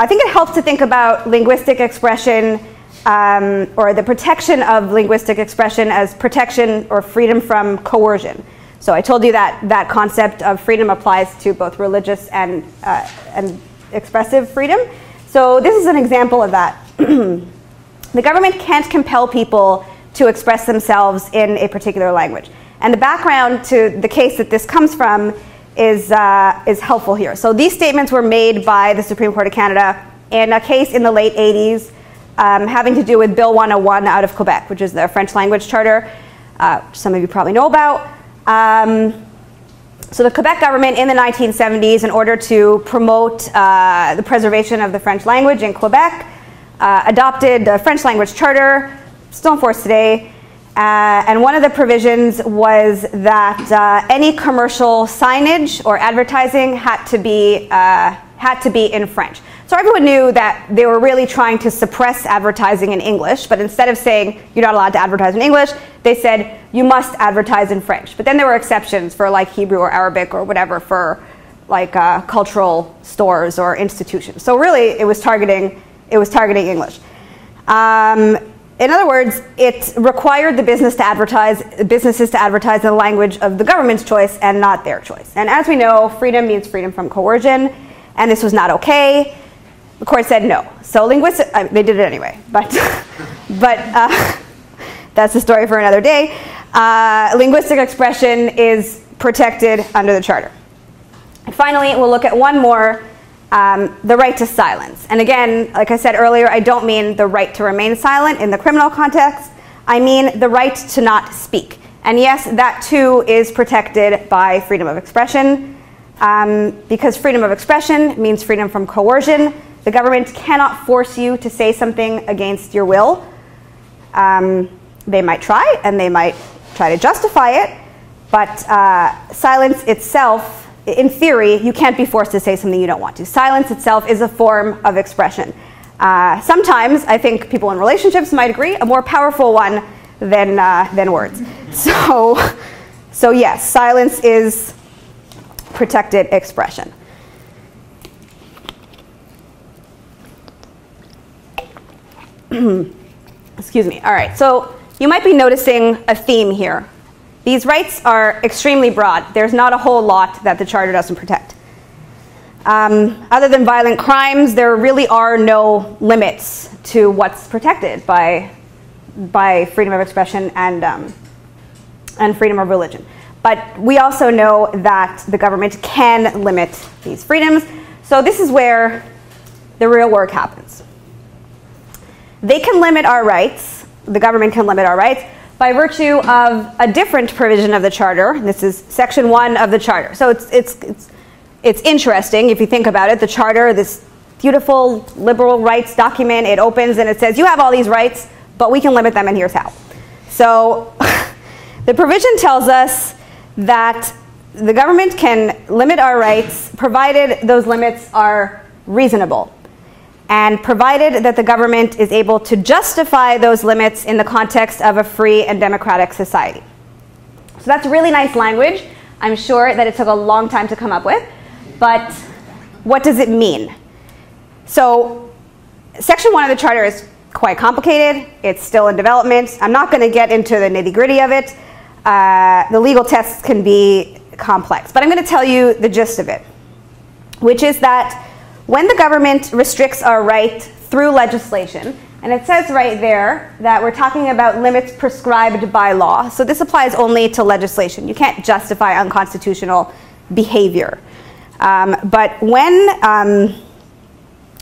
I think it helps to think about linguistic expression um, or the protection of linguistic expression as protection or freedom from coercion. So I told you that that concept of freedom applies to both religious and, uh, and expressive freedom. So this is an example of that. the government can't compel people to express themselves in a particular language. And the background to the case that this comes from is, uh, is helpful here. So these statements were made by the Supreme Court of Canada in a case in the late 80s um, having to do with Bill 101 out of Quebec, which is the French language charter, uh, some of you probably know about. Um, so the Quebec government in the 1970s, in order to promote uh, the preservation of the French language in Quebec, uh, adopted the French language charter, still in force today. Uh, and one of the provisions was that uh, any commercial signage or advertising had to be uh, had to be in French. So everyone knew that they were really trying to suppress advertising in English, but instead of saying you're not allowed to advertise in English, they said you must advertise in French. But then there were exceptions for like Hebrew or Arabic or whatever for like uh, cultural stores or institutions. So really, it was targeting it was targeting English. Um, in other words, it required the business to advertise businesses to advertise in the language of the government's choice and not their choice. And as we know, freedom means freedom from coercion, and this was not okay. The court said no. So linguistic, uh, they did it anyway, but, but uh, that's a story for another day. Uh, linguistic expression is protected under the charter. And finally, we'll look at one more, um, the right to silence. And again, like I said earlier, I don't mean the right to remain silent in the criminal context. I mean the right to not speak. And yes, that too is protected by freedom of expression. Um, because freedom of expression means freedom from coercion, the government cannot force you to say something against your will. Um, they might try, and they might try to justify it, but uh, silence itself, in theory, you can't be forced to say something you don't want to. Silence itself is a form of expression. Uh, sometimes I think people in relationships might agree, a more powerful one than, uh, than words. So, so yes, silence is protected expression. Excuse me. All right, so you might be noticing a theme here. These rights are extremely broad. There's not a whole lot that the Charter doesn't protect. Um, other than violent crimes, there really are no limits to what's protected by, by freedom of expression and, um, and freedom of religion. But we also know that the government can limit these freedoms. So this is where the real work happens. They can limit our rights, the government can limit our rights, by virtue of a different provision of the Charter. This is Section 1 of the Charter. So it's, it's, it's it's interesting if you think about it. The charter, this beautiful liberal rights document, it opens and it says, you have all these rights, but we can limit them, and here's how. So the provision tells us that the government can limit our rights provided those limits are reasonable and provided that the government is able to justify those limits in the context of a free and democratic society. So that's really nice language. I'm sure that it took a long time to come up with. But what does it mean? So section one of the charter is quite complicated. It's still in development. I'm not going to get into the nitty gritty of it. Uh, the legal tests can be complex, but I'm going to tell you the gist of it, which is that when the government restricts our right through legislation, and it says right there that we're talking about limits prescribed by law. So this applies only to legislation. You can't justify unconstitutional behavior. Um, but when, um,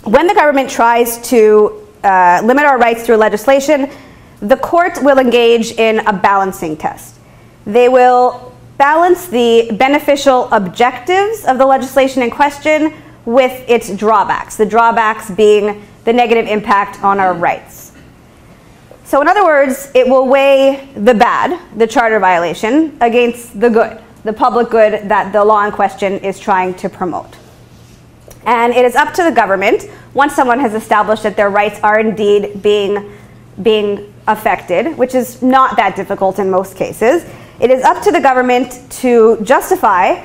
when the government tries to uh, limit our rights through legislation, the court will engage in a balancing test. They will balance the beneficial objectives of the legislation in question with its drawbacks, the drawbacks being the negative impact on our rights. So, in other words, it will weigh the bad, the charter violation, against the good the public good that the law in question is trying to promote. And it is up to the government, once someone has established that their rights are indeed being, being affected, which is not that difficult in most cases, it is up to the government to justify,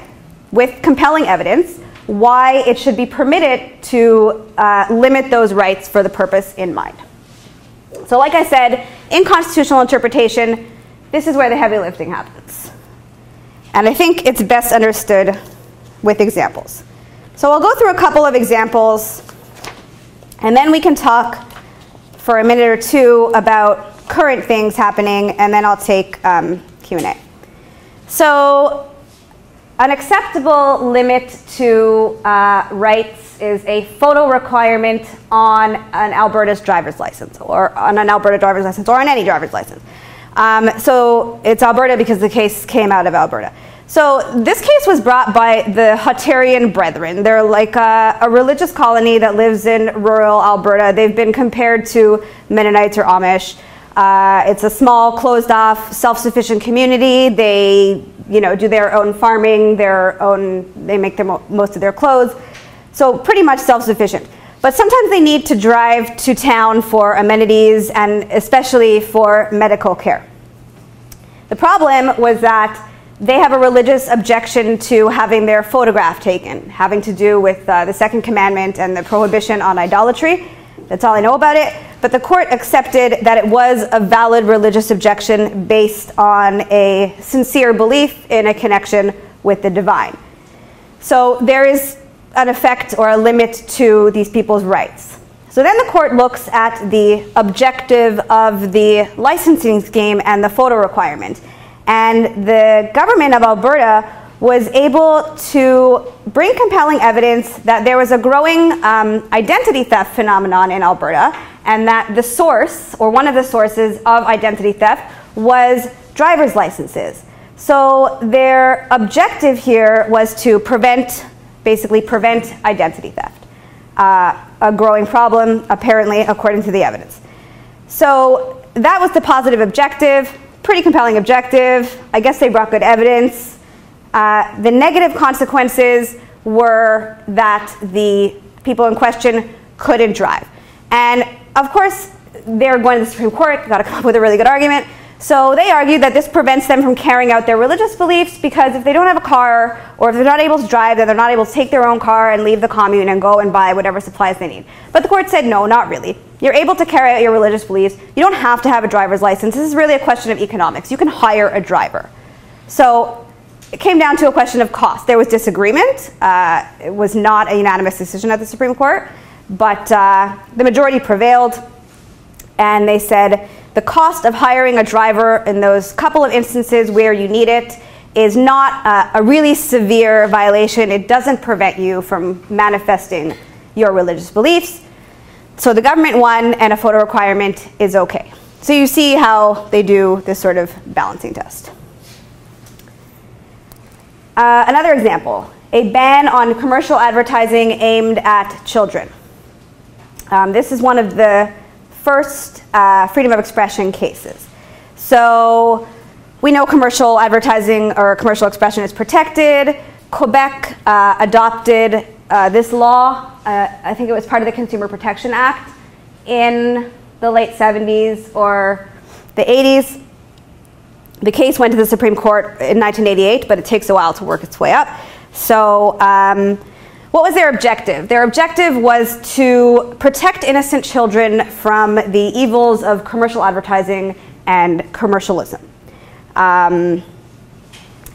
with compelling evidence, why it should be permitted to uh, limit those rights for the purpose in mind. So, like I said, in constitutional interpretation, this is where the heavy lifting happens. And I think it's best understood with examples. So I'll go through a couple of examples, and then we can talk for a minute or two about current things happening, and then I'll take um, Q&A. So an acceptable limit to uh, rights is a photo requirement on an Alberta's driver's license, or on an Alberta driver's license, or on any driver's license. Um, so it's Alberta because the case came out of Alberta. So this case was brought by the Hutterian Brethren. They're like a, a, religious colony that lives in rural Alberta. They've been compared to Mennonites or Amish. Uh, it's a small, closed-off, self-sufficient community. They, you know, do their own farming, their own. They make their mo most of their clothes. So pretty much self-sufficient. But sometimes they need to drive to town for amenities and especially for medical care. The problem was that they have a religious objection to having their photograph taken, having to do with uh, the second commandment and the prohibition on idolatry. That's all I know about it. But the court accepted that it was a valid religious objection based on a sincere belief in a connection with the divine. So there is an effect or a limit to these people's rights. So then the court looks at the objective of the licensing scheme and the photo requirement. And the government of Alberta was able to bring compelling evidence that there was a growing um, identity theft phenomenon in Alberta, and that the source, or one of the sources of identity theft, was driver's licenses. So their objective here was to prevent, basically prevent identity theft. Uh, a growing problem, apparently, according to the evidence. So that was the positive objective pretty compelling objective. I guess they brought good evidence. Uh, the negative consequences were that the people in question couldn't drive. And of course, they're going to the Supreme Court, got to come up with a really good argument. So they argued that this prevents them from carrying out their religious beliefs because if they don't have a car or if they're not able to drive, then they're not able to take their own car and leave the commune and go and buy whatever supplies they need. But the court said no, not really. You're able to carry out your religious beliefs. You don't have to have a driver's license. This is really a question of economics. You can hire a driver. So it came down to a question of cost. There was disagreement. Uh, it was not a unanimous decision at the Supreme Court, but uh, the majority prevailed, and they said the cost of hiring a driver in those couple of instances where you need it is not uh, a really severe violation. It doesn't prevent you from manifesting your religious beliefs. So the government won, and a photo requirement is okay. So you see how they do this sort of balancing test. Uh, another example a ban on commercial advertising aimed at children. Um, this is one of the first uh, freedom of expression cases. So we know commercial advertising or commercial expression is protected. Quebec uh, adopted uh, this law, uh, I think it was part of the Consumer Protection Act, in the late 70s or the 80s. The case went to the Supreme Court in 1988, but it takes a while to work its way up. So, um, what was their objective? Their objective was to protect innocent children from the evils of commercial advertising and commercialism. Um,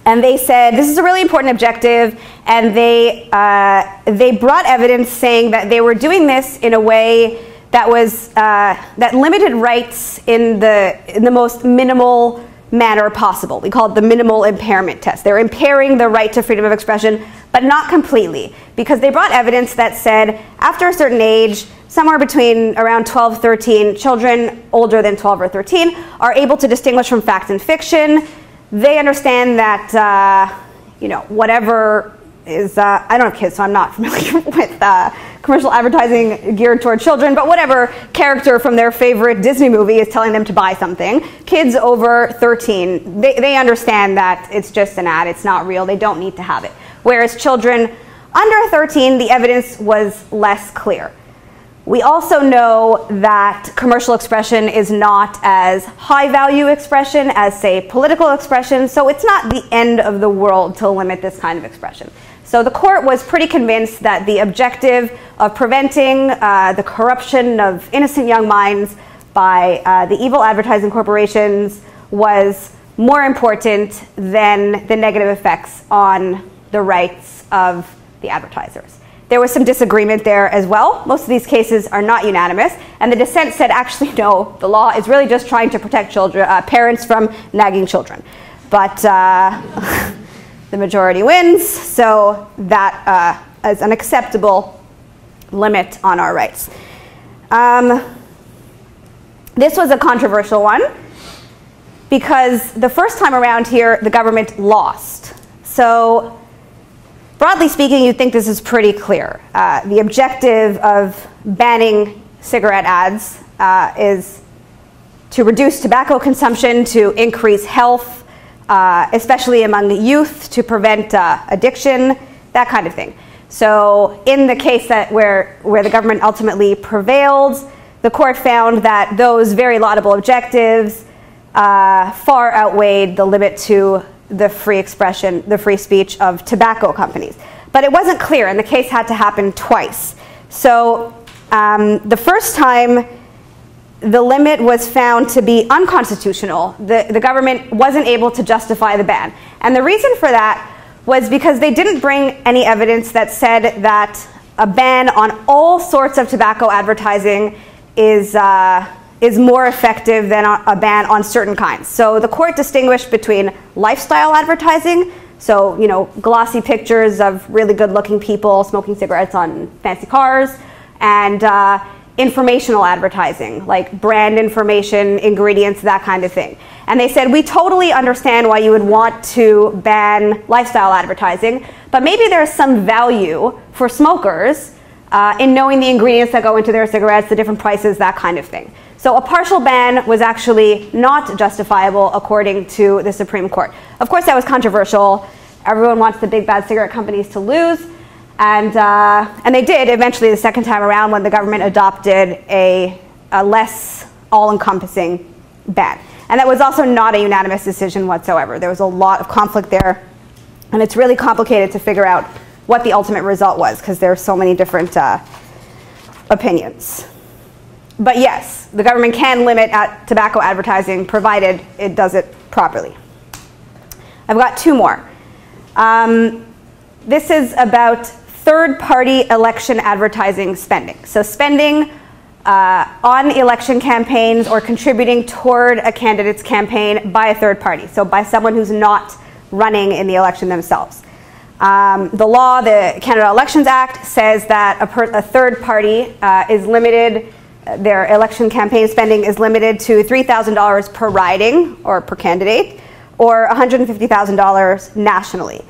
and they said this is a really important objective, and they uh, they brought evidence saying that they were doing this in a way that was uh, that limited rights in the in the most minimal manner possible. We call it the minimal impairment test. They're impairing the right to freedom of expression, but not completely, because they brought evidence that said after a certain age, somewhere between around 12, 13, children older than 12 or 13 are able to distinguish from fact and fiction. They understand that, uh, you know, whatever is, uh, I don't have kids, so I'm not familiar with uh, commercial advertising geared toward children, but whatever character from their favorite Disney movie is telling them to buy something. Kids over 13, they, they understand that it's just an ad, it's not real, they don't need to have it. Whereas children under 13, the evidence was less clear. We also know that commercial expression is not as high value expression as, say, political expression, so it's not the end of the world to limit this kind of expression. So the court was pretty convinced that the objective of preventing uh, the corruption of innocent young minds by uh, the evil advertising corporations was more important than the negative effects on the rights of the advertisers. There was some disagreement there as well. Most of these cases are not unanimous, and the dissent said actually, no, the law is really just trying to protect children, uh, parents from nagging children. But uh, the majority wins, so that uh, is an acceptable limit on our rights. Um, this was a controversial one because the first time around here, the government lost. So, broadly speaking, you'd think this is pretty clear. Uh, the objective of banning cigarette ads uh, is to reduce tobacco consumption, to increase health, uh, especially among youth, to prevent uh, addiction, that kind of thing. So, in the case that where, where the government ultimately prevailed, the court found that those very laudable objectives uh, far outweighed the limit to the free expression, the free speech of tobacco companies. But it wasn't clear, and the case had to happen twice. So, um, the first time the limit was found to be unconstitutional. The, the government wasn't able to justify the ban. And the reason for that was because they didn't bring any evidence that said that a ban on all sorts of tobacco advertising is, uh, is more effective than a ban on certain kinds. So the court distinguished between lifestyle advertising, so you know glossy pictures of really good-looking people smoking cigarettes on fancy cars, and uh, informational advertising, like brand information, ingredients, that kind of thing. And they said, we totally understand why you would want to ban lifestyle advertising, but maybe there's some value for smokers uh, in knowing the ingredients that go into their cigarettes, the different prices, that kind of thing. So a partial ban was actually not justifiable according to the Supreme Court. Of course, that was controversial. Everyone wants the big bad cigarette companies to lose. And, uh, and they did eventually the second time around when the government adopted a, a less all encompassing ban. And that was also not a unanimous decision whatsoever. There was a lot of conflict there. And it's really complicated to figure out what the ultimate result was because there are so many different uh, opinions. But yes, the government can limit tobacco advertising provided it does it properly. I've got two more. Um, this is about third party election advertising spending. So, spending uh, on election campaigns or contributing toward a candidate's campaign by a third party, so by someone who's not running in the election themselves. Um, the law, the Canada Elections Act, says that a, a third party uh, is limited, their election campaign spending is limited to $3,000 per riding or per candidate, or $150,000 nationally.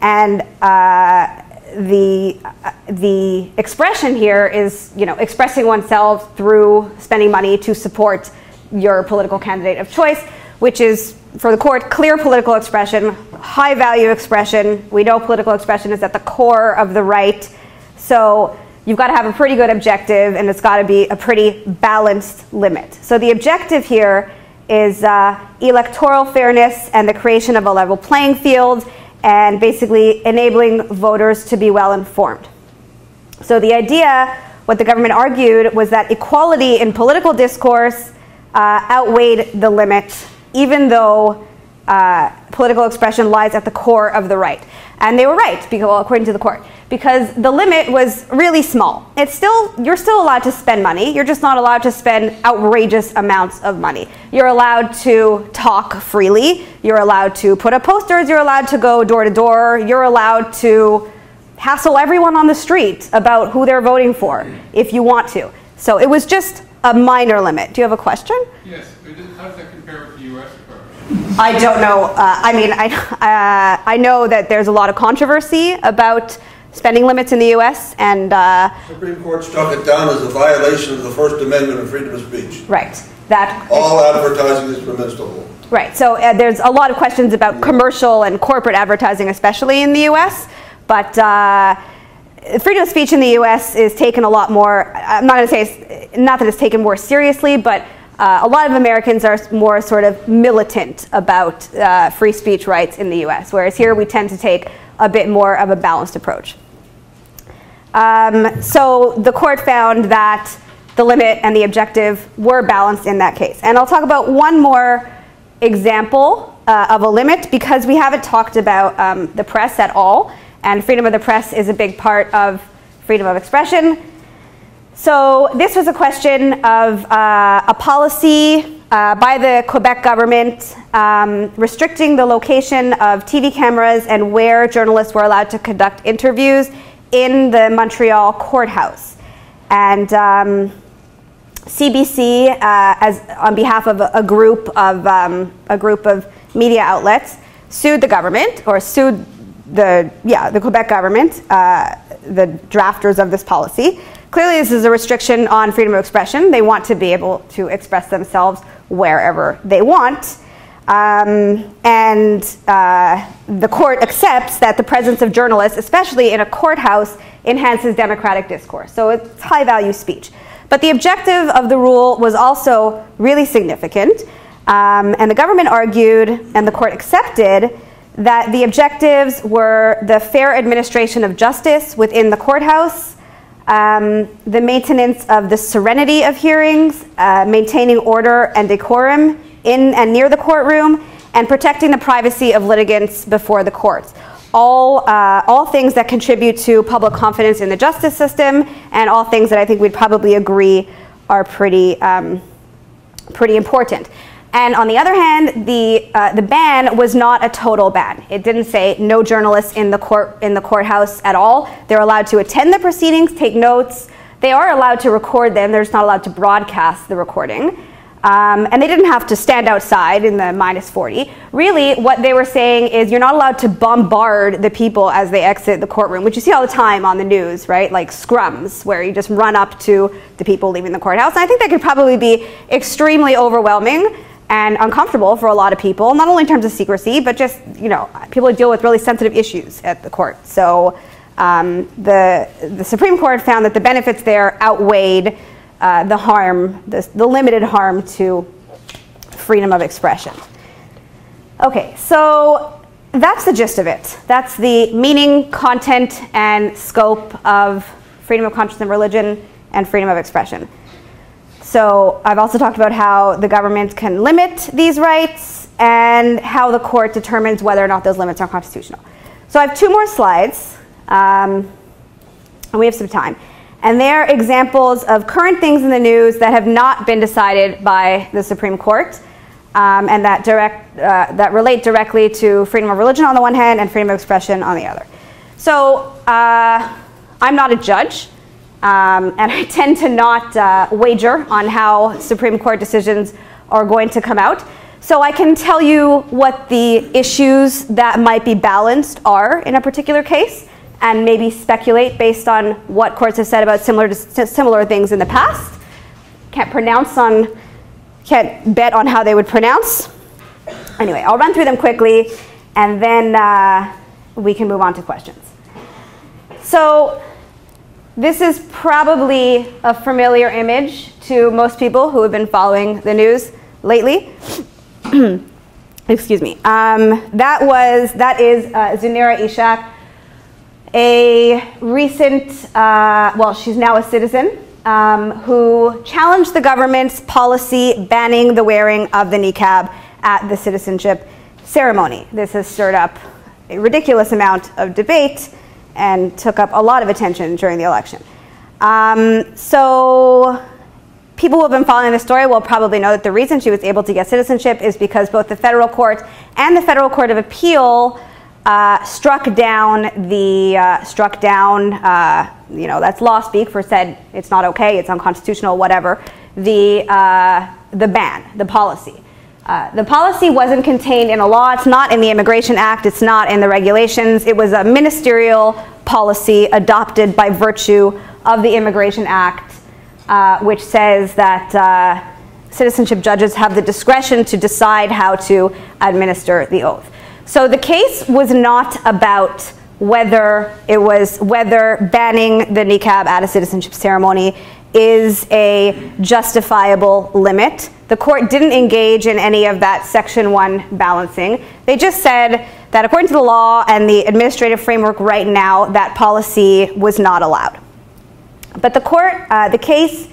And uh, the, uh, the expression here is, you know, expressing oneself through spending money to support your political candidate of choice, which is, for the court, clear political expression, high value expression. We know political expression is at the core of the right. So you've got to have a pretty good objective, and it's got to be a pretty balanced limit. So the objective here is uh, electoral fairness and the creation of a level playing field and basically enabling voters to be well informed. So the idea, what the government argued, was that equality in political discourse uh, outweighed the limit, even though uh, political expression lies at the core of the right. And they were right, because, well, according to the court, because the limit was really small. It's still, you're still allowed to spend money, you're just not allowed to spend outrageous amounts of money. You're allowed to talk freely, you're allowed to put up posters, you're allowed to go door to door, you're allowed to hassle everyone on the street about who they're voting for if you want to. So it was just a minor limit. Do you have a question? Yes, how does that compare. I don't know. Uh, I mean, I, uh, I know that there's a lot of controversy about spending limits in the U.S. and uh, Supreme Court struck it down as a violation of the First Amendment of freedom of speech. Right. That all advertising is permissible. Right. So uh, there's a lot of questions about commercial and corporate advertising, especially in the U.S. But uh, freedom of speech in the U.S. is taken a lot more. I'm not going to say not that it's taken more seriously, but uh, a lot of Americans are more sort of militant about uh, free speech rights in the US, whereas here we tend to take a bit more of a balanced approach. Um, so the court found that the limit and the objective were balanced in that case. And I'll talk about one more example uh, of a limit because we haven't talked about um, the press at all. And freedom of the press is a big part of freedom of expression. So this was a question of uh, a policy uh, by the Quebec government um, restricting the location of TV cameras and where journalists were allowed to conduct interviews in the Montreal courthouse. And um, CBC, uh, as on behalf of a, group of um, a group of media outlets, sued the government or sued the yeah the Quebec government, uh, the drafters of this policy Clearly, this is a restriction on freedom of expression. They want to be able to express themselves wherever they want. Um, and uh, the court accepts that the presence of journalists, especially in a courthouse, enhances democratic discourse. So it's high value speech. But the objective of the rule was also really significant. Um, and the government argued, and the court accepted, that the objectives were the fair administration of justice within the courthouse, um, the maintenance of the serenity of hearings, uh, maintaining order and decorum in and near the courtroom, and protecting the privacy of litigants before the courts. All, uh, all things that contribute to public confidence in the justice system, and all things that I think we'd probably agree are pretty, um, pretty important. And on the other hand, the, uh, the ban was not a total ban. It didn't say no journalists in the, court, in the courthouse at all. They're allowed to attend the proceedings, take notes. They are allowed to record them. They're just not allowed to broadcast the recording. Um, and they didn't have to stand outside in the minus 40. Really, what they were saying is you're not allowed to bombard the people as they exit the courtroom, which you see all the time on the news, right? Like scrums, where you just run up to the people leaving the courthouse. And I think that could probably be extremely overwhelming and uncomfortable for a lot of people, not only in terms of secrecy, but just, you know, people deal with really sensitive issues at the court. So um, the, the Supreme Court found that the benefits there outweighed uh, the harm, the, the limited harm to freedom of expression. Okay, so that's the gist of it. That's the meaning, content, and scope of freedom of conscience and religion and freedom of expression. So I've also talked about how the government can limit these rights and how the court determines whether or not those limits are constitutional. So I have two more slides, um, and we have some time. And they're examples of current things in the news that have not been decided by the Supreme Court um, and that, direct, uh, that relate directly to freedom of religion on the one hand and freedom of expression on the other. So uh, I'm not a judge, um, and I tend to not uh, wager on how Supreme Court decisions are going to come out. So I can tell you what the issues that might be balanced are in a particular case and maybe speculate based on what courts have said about similar, similar things in the past. Can't pronounce on, can't bet on how they would pronounce. Anyway, I'll run through them quickly and then uh, we can move on to questions. So this is probably a familiar image to most people who have been following the news lately. Excuse me. Um, that was, that is uh, Ishaq, a recent, uh, well, she's now a citizen um, who challenged the government's policy banning the wearing of the niqab at the citizenship ceremony. This has stirred up a ridiculous amount of debate and took up a lot of attention during the election. Um, so people who have been following the story will probably know that the reason she was able to get citizenship is because both the federal court and the federal court of appeal uh, struck down the uh, struck down uh, you know that's law speak for said it's not okay it's unconstitutional whatever the uh, the ban the policy uh, the policy wasn't contained in a law. It's not in the immigration act. It's not in the regulations. It was a ministerial policy adopted by virtue of the immigration act uh, which says that citizenship judges have the discretion to decide how to administer the oath. So the case was not about whether it was whether banning the niqab at a citizenship ceremony is a justifiable limit. The court didn't engage in any of that section 1 balancing. They just said that according to the law and the administrative framework right now, that policy was not allowed. But the court, uh, the case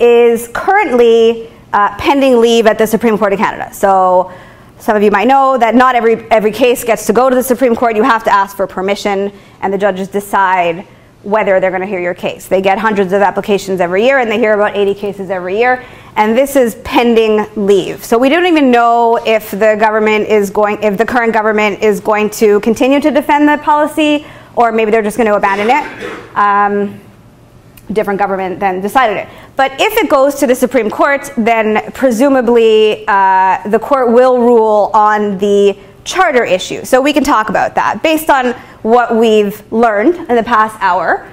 is currently uh, pending leave at the Supreme Court of Canada. So some of you might know that not every, every case gets to go to the Supreme Court. You have to ask for permission, and the judges decide whether they're going to hear your case. They get hundreds of applications every year, and they hear about 80 cases every year. And this is pending leave. So we don't even know if the government is going, if the current government is going to continue to defend the policy, or maybe they're just going to abandon it. Um, different government then decided it. But if it goes to the Supreme Court, then presumably uh, the court will rule on the charter issue. So we can talk about that. Based on what we've learned in the past hour,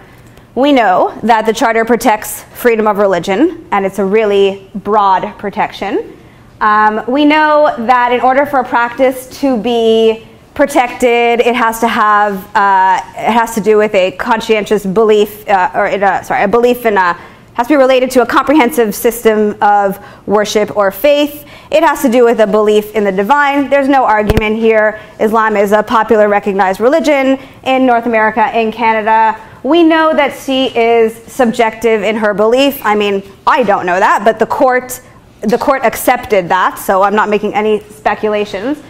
we know that the charter protects freedom of religion, and it's a really broad protection. Um, we know that in order for a practice to be protected. It has to have, uh, it has to do with a conscientious belief, uh, or a, sorry, a belief in a, has to be related to a comprehensive system of worship or faith. It has to do with a belief in the divine. There's no argument here. Islam is a popular recognized religion in North America, in Canada. We know that she is subjective in her belief. I mean, I don't know that, but the court the court accepted that, so I'm not making any speculations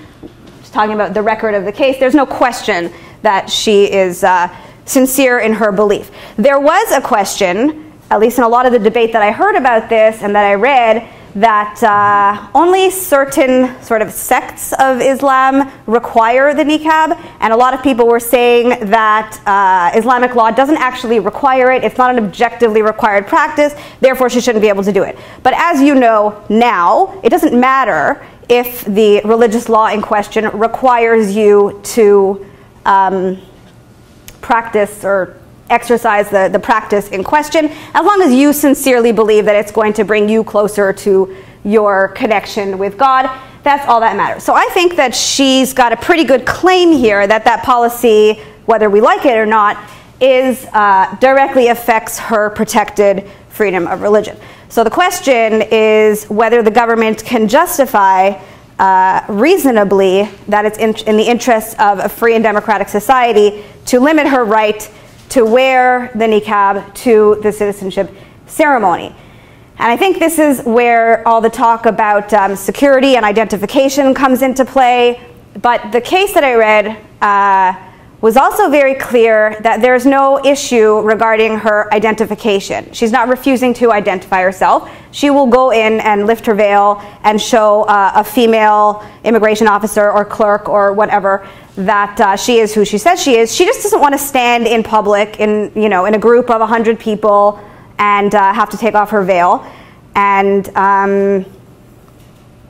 Just talking about the record of the case, there's no question that she is uh, sincere in her belief. There was a question, at least in a lot of the debate that I heard about this and that I read, that uh, only certain sort of sects of Islam require the niqab, and a lot of people were saying that uh, Islamic law doesn't actually require it. It's not an objectively required practice, therefore she shouldn't be able to do it. But as you know now, it doesn't matter if the religious law in question requires you to um, practice or exercise the, the practice in question, as long as you sincerely believe that it's going to bring you closer to your connection with God, that's all that matters. So I think that she's got a pretty good claim here that that policy, whether we like it or not, is uh, directly affects her protected freedom of religion. So the question is whether the government can justify uh, reasonably that it's in, in the interests of a free and democratic society to limit her right to wear the niqab to the citizenship ceremony. And I think this is where all the talk about um, security and identification comes into play. But the case that I read uh, was also very clear that there's no issue regarding her identification. She's not refusing to identify herself. She will go in and lift her veil and show uh, a female immigration officer or clerk or whatever that uh, she is who she says she is. She just doesn't want to stand in public in you know in a group of 100 people and uh, have to take off her veil. And um,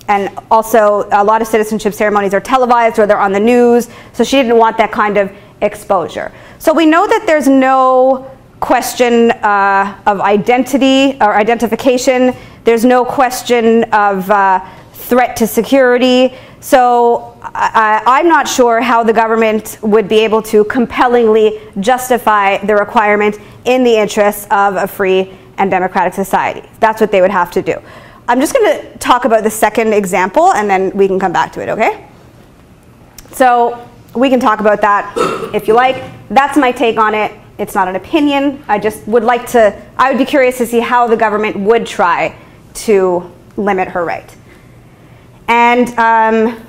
and also a lot of citizenship ceremonies are televised or they're on the news so she didn't want that kind of exposure so we know that there's no question uh, of identity or identification there's no question of uh, threat to security so I, am not sure how the government would be able to compellingly justify the requirement in the interests of a free and democratic society that's what they would have to do I'm just going to talk about the second example and then we can come back to it, okay? So we can talk about that if you like. That's my take on it. It's not an opinion. I just would like to, I would be curious to see how the government would try to limit her right. And um,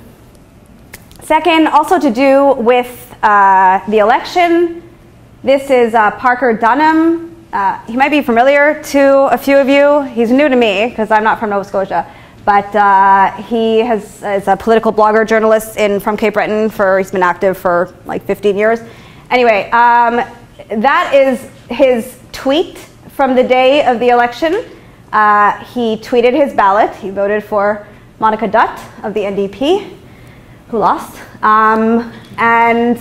second, also to do with uh, the election, this is uh, Parker Donham, uh, he might be familiar to a few of you. He's new to me because I'm not from Nova Scotia, but uh, he has, is a political blogger, journalist in from Cape Breton. For he's been active for like 15 years. Anyway, um, that is his tweet from the day of the election. Uh, he tweeted his ballot. He voted for Monica Dutt of the NDP, who lost, um, and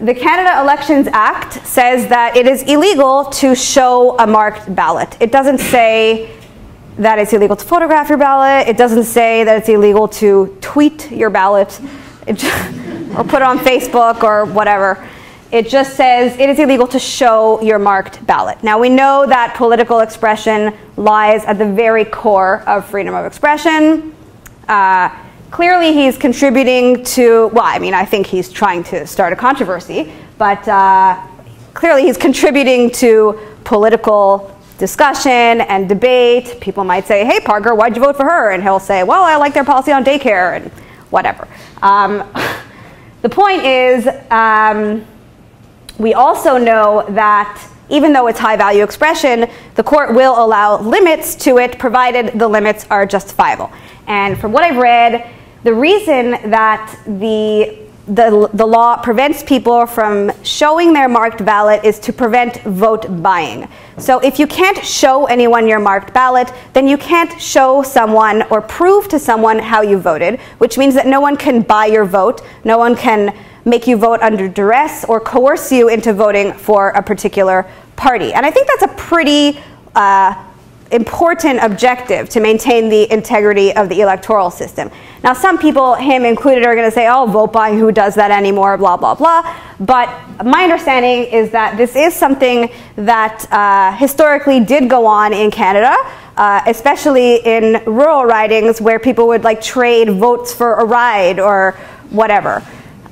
the Canada Elections Act says that it is illegal to show a marked ballot. It doesn't say that it's illegal to photograph your ballot. It doesn't say that it's illegal to tweet your ballot or put it on Facebook or whatever. It just says it is illegal to show your marked ballot. Now we know that political expression lies at the very core of freedom of expression. Uh, clearly he's contributing to, well, I mean, I think he's trying to start a controversy, but uh, clearly he's contributing to political discussion and debate. People might say, hey, Parker, why'd you vote for her? And he'll say, well, I like their policy on daycare and whatever. Um, the point is, um, we also know that even though it's high value expression, the court will allow limits to it provided the limits are justifiable. And from what I've read, the reason that the the, the law prevents people from showing their marked ballot is to prevent vote buying. So if you can't show anyone your marked ballot, then you can't show someone or prove to someone how you voted, which means that no one can buy your vote, no one can make you vote under duress or coerce you into voting for a particular party. And I think that's a pretty uh, important objective to maintain the integrity of the electoral system. Now, some people, him included, are going to say, oh, vote buying, who does that anymore, blah, blah, blah. But my understanding is that this is something that uh, historically did go on in Canada. Uh, especially in rural ridings where people would like trade votes for a ride or whatever.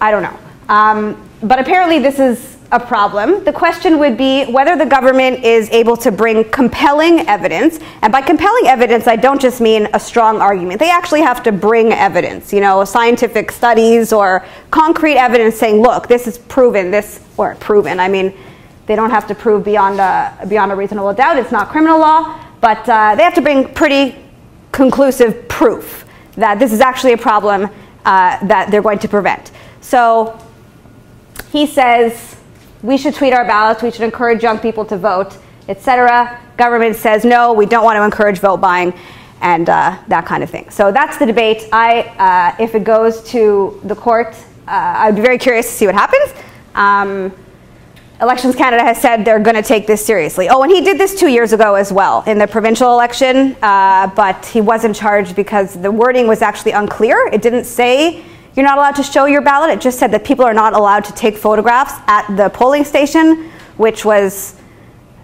I don't know. Um, but apparently, this is a problem. The question would be whether the government is able to bring compelling evidence. And by compelling evidence, I don't just mean a strong argument. They actually have to bring evidence, you know, scientific studies or concrete evidence saying, look, this is proven, this, or proven. I mean, they don't have to prove beyond a, beyond a reasonable doubt. It's not criminal law. But uh, they have to bring pretty conclusive proof that this is actually a problem uh, that they're going to prevent. So he says, we should tweet our ballots, we should encourage young people to vote, etc. Government says no, we don't want to encourage vote buying, and uh, that kind of thing. So that's the debate. I, uh, if it goes to the court, uh, I'd be very curious to see what happens. Um, Elections Canada has said they're going to take this seriously. Oh, and he did this two years ago as well in the provincial election, uh, but he wasn't charged because the wording was actually unclear. It didn't say you're not allowed to show your ballot. It just said that people are not allowed to take photographs at the polling station, which was,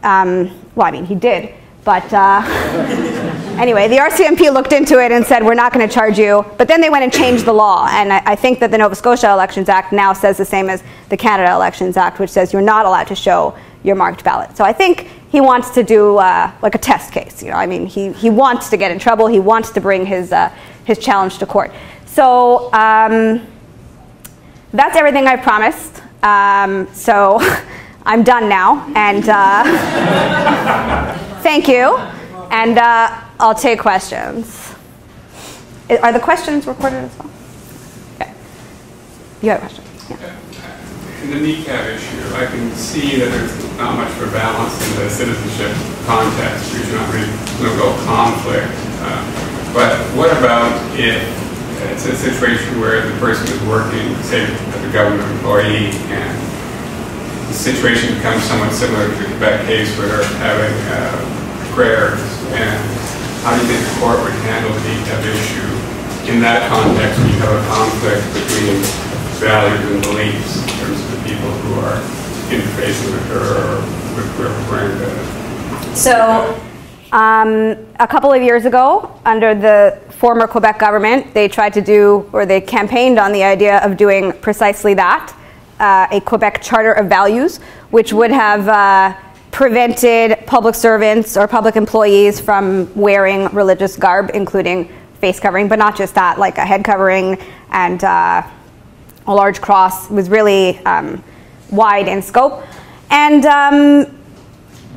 um, well, I mean, he did, but uh, anyway, the RCMP looked into it and said, we're not going to charge you. But then they went and changed the law. And I, I, think that the Nova Scotia Elections Act now says the same as the Canada Elections Act, which says you're not allowed to show your marked ballot. So I think he wants to do uh, like a test case. You know, I mean, he, he wants to get in trouble. He wants to bring his, uh, his challenge to court. So um, that's everything I promised. Um, so I'm done now. And uh, thank you. And uh, I'll take questions. Are the questions recorded as well? Okay. You have a question? Yeah in the niqab issue, I can see that there's not much a balance in the citizenship context. There's not really no real conflict. Uh, but what about if it's a situation where the person is working, say, as a government employee, and the situation becomes somewhat similar to the Quebec case where they're having uh, prayers, and how do you think the court would handle the issue in that context when you have a conflict between values and beliefs in terms of the people who are interfacing with her or with wearing the. So, um, a couple of years ago, under the former Quebec government, they tried to do, or they campaigned on the idea of doing precisely that uh, a Quebec Charter of Values, which would have uh, prevented public servants or public employees from wearing religious garb, including face covering, but not just that, like a head covering and uh, a large cross was really um, wide in scope. And, um,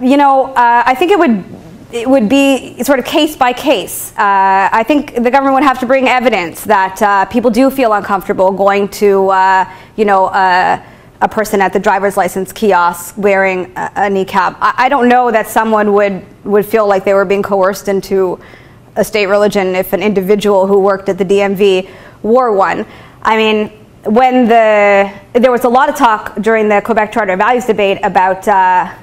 you know, uh, I think it would, it would be sort of case by case. Uh, I think the government would have to bring evidence that uh, people do feel uncomfortable going to, uh, you know, uh, a person at the driver's license kiosk wearing a, a niqab. I, I don't know that someone would, would feel like they were being coerced into a state religion if an individual who worked at the DMV wore one. I mean, when the there was a lot of talk during the Quebec Charter of Values debate about uh,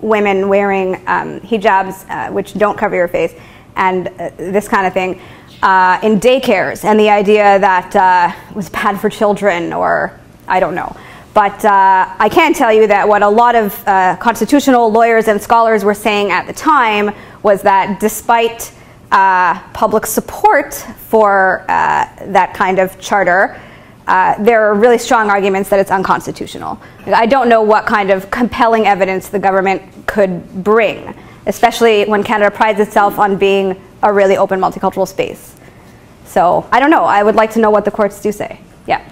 women wearing um, hijabs, uh, which don't cover your face, and uh, this kind of thing uh, in daycares, and the idea that uh, it was bad for children, or I don't know. But uh, I can tell you that what a lot of constitutional lawyers and scholars were saying at the time was that despite public support for that kind of charter, uh, there are really strong arguments that it's unconstitutional. I don't know what kind of compelling evidence the government could bring, especially when Canada prides itself on being a really open multicultural space. So I don't know. I would like to know what the courts do say. Yeah.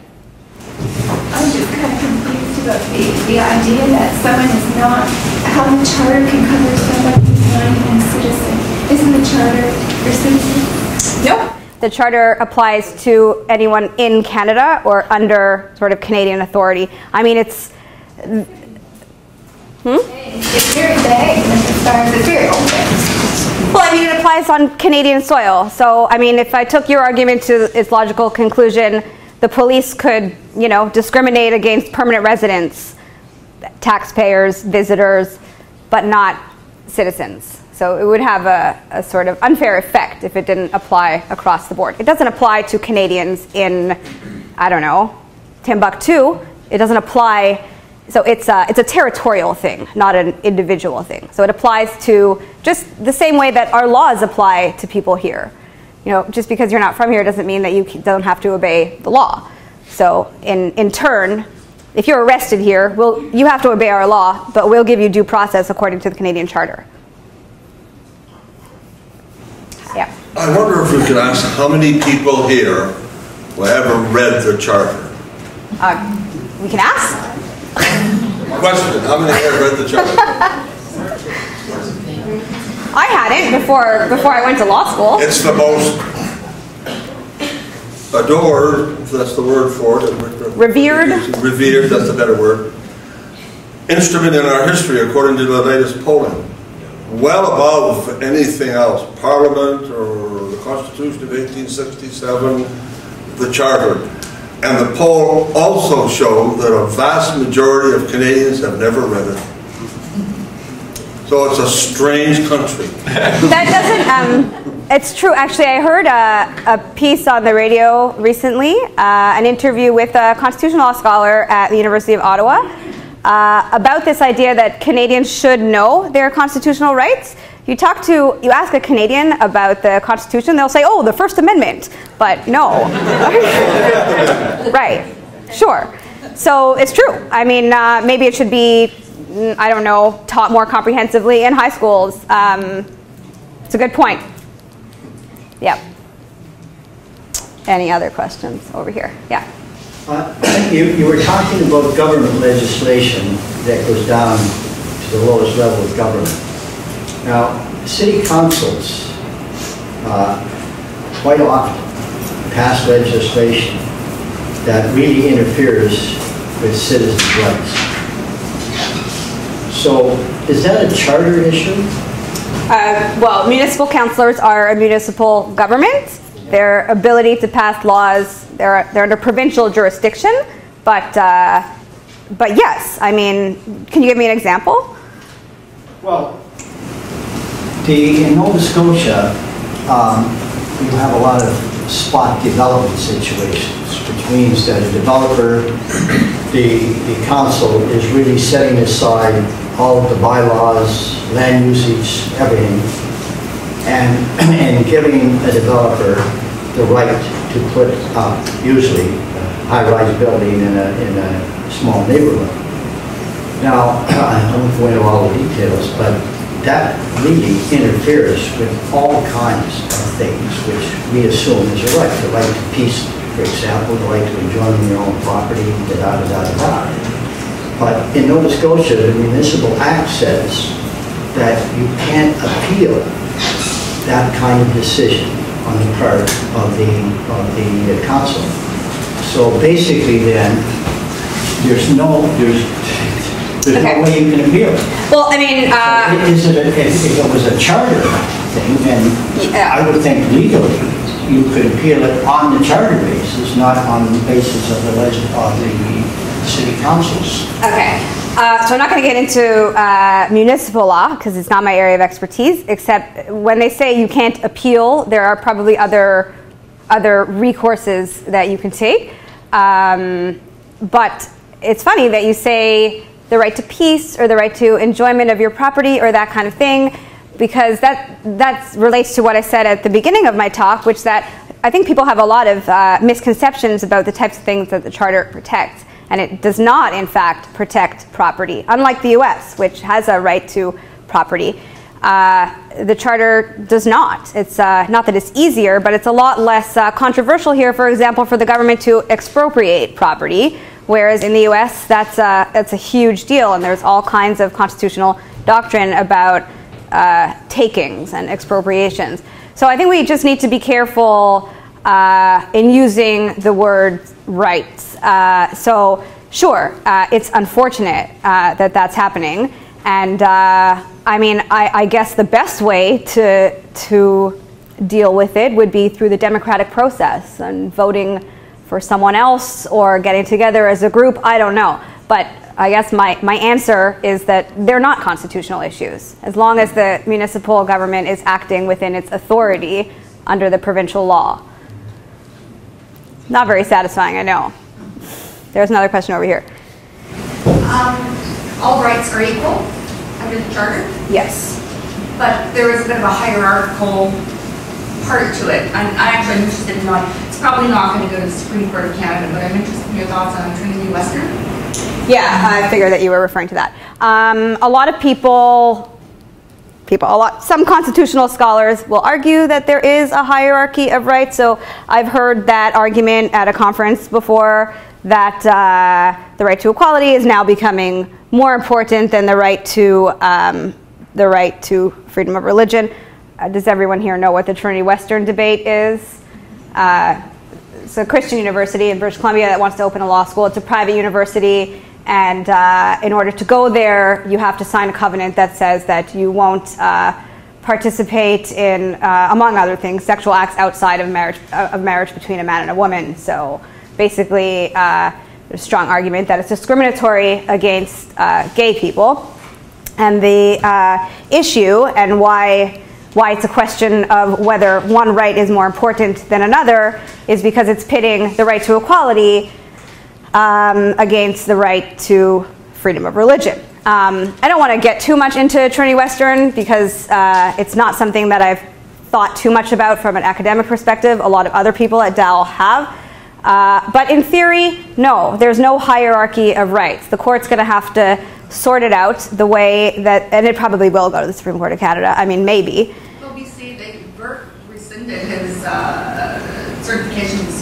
I'm just kind of confused about the, the idea that someone is not, how the charter can cover someone who's not even a citizen. Isn't the charter for citizens? Nope the charter applies to anyone in Canada or under sort of Canadian authority. I mean, it's. Hmm? It's very vague as far as it's very open. Well, I mean, it applies on Canadian soil. So, I mean, if I took your argument to its logical conclusion, the police could, you know, discriminate against permanent residents, taxpayers, visitors, but not citizens. So it would have a, a, sort of unfair effect if it didn't apply across the board. It doesn't apply to Canadians in, I don't know, Timbuktu. It doesn't apply, so it's a, it's a territorial thing, not an individual thing. So it applies to just the same way that our laws apply to people here. You know, just because you're not from here doesn't mean that you don't have to obey the law. So in, in turn, if you're arrested here, we'll, you have to obey our law, but we'll give you due process according to the Canadian Charter. Yeah. I wonder if we could ask how many people here will ever read the charter? Uh, we can ask. Question, how many have read the charter? I hadn't before before I went to law school. It's the most adored, if that's the word for it. Revered. Revered, that's a better word. Instrument in our history, according to the latest polling well above anything else, Parliament or the Constitution of 1867, the Charter. And the poll also showed that a vast majority of Canadians have never read it. So it's a strange country. that doesn't, um, it's true. Actually, I heard a, a piece on the radio recently, uh, an interview with a constitutional scholar at the University of Ottawa uh, about this idea that Canadians should know their constitutional rights. You talk to, you ask a Canadian about the Constitution, they'll say, oh, the First Amendment. But no. right, sure. So it's true. I mean, uh, maybe it should be, mm, I don't know, taught more comprehensively in high schools. Um, it's a good point. Yep. Any other questions over here? Yeah. Uh, You, you were talking about government legislation that goes down to the lowest level of government. Now, city councils, uh, quite often pass legislation that really interferes with citizens' rights. So, is that a charter issue? Uh, well, municipal councilors are a municipal government. Their ability to pass laws, they're, they're under provincial jurisdiction. But, uh, but yes, I mean, can you give me an example? Well, the, in Nova Scotia, um, you have a lot of spot development situations, which means that a developer, the, the council is really setting aside all of the bylaws, land usage, everything, and, and giving a developer the right to put usually, a high-rise building in a, in a small neighborhood. Now, I won't go into all the details, but that really interferes with all kinds of things which we assume is a right. The right to peace, for example, the right to enjoy your own property, da da da da da. But in Nova Scotia, the municipal act says that you can't appeal that kind of decision on the part of the, of the council. So basically then, there's no, there's, there's Okay. no way you can appeal. Well, I mean, uh, Is it, a- if if it was a charter thing, then Yeah. I would think legally, you could appeal it on the charter basis, not on the basis of the of the city councils. Okay, uh, so I'm not going to get into uh, municipal law because it's not my area of expertise. Except when they say you can't appeal, there are probably other other recourses that you can take. Um, but it's funny that you say the right to peace or the right to enjoyment of your property or that kind of thing, because that that relates to what I said at the beginning of my talk, which that I think people have a lot of uh, misconceptions about the types of things that the charter protects and it does not, in fact, protect property, unlike the US, which has a right to property. Uh, the charter does not. It's uh, not that it's easier, but it's a lot less uh, controversial here, for example, for the government to expropriate property, whereas in the US, that's a, that's a huge deal, and there's all kinds of constitutional doctrine about uh, takings and expropriations. So I think we just need to be careful uh, in using the word rights. Uh, so, sure, uh, it's unfortunate uh, that that's happening. And uh, I mean, I, I guess the best way to, to deal with it would be through the democratic process and voting for someone else or getting together as a group. I don't know. But I guess my, my answer is that they're not constitutional issues. As long as the municipal government is acting within its authority under the provincial law. Not very satisfying, I know. There's another question over here. Um, all rights are equal under the charter, Yes. but there is a bit of a hierarchical part to it. I'm, I actually interested in not, it's probably not going to go to the Supreme Court of Canada, but I'm interested in your thoughts on Trinity Western. Yeah, I figured that you were referring to that. Um, a lot of people, people, a lot, some constitutional scholars will argue that there is a hierarchy of rights. So I've heard that argument at a conference before that uh, the right to equality is now becoming more important than the right to um, the right to freedom of religion. Uh, does everyone here know what the Trinity Western debate is? Uh, it's a Christian university in British Columbia that wants to open a law school. It's a private university, and uh, in order to go there, you have to sign a covenant that says that you won't uh, participate in, uh, among other things, sexual acts outside of marriage uh, of marriage between a man and a woman. So basically, uh, there's a strong argument that it's discriminatory against uh, gay people, and the issue and why why it's a question of whether one right is more important than another is because it's pitting the right to equality um, against the right to freedom of religion. Um, I don't want to get too much into Trinity Western because uh, it's not something that I've thought too much about from an academic perspective. A lot of other people at Dal have. Uh, but in theory, no, there's no hierarchy of rights. The court's going to have to sort it out the way that, and it probably will go to the Supreme Court of Canada. I mean, maybe. Well, we see that Bert rescinded his uh,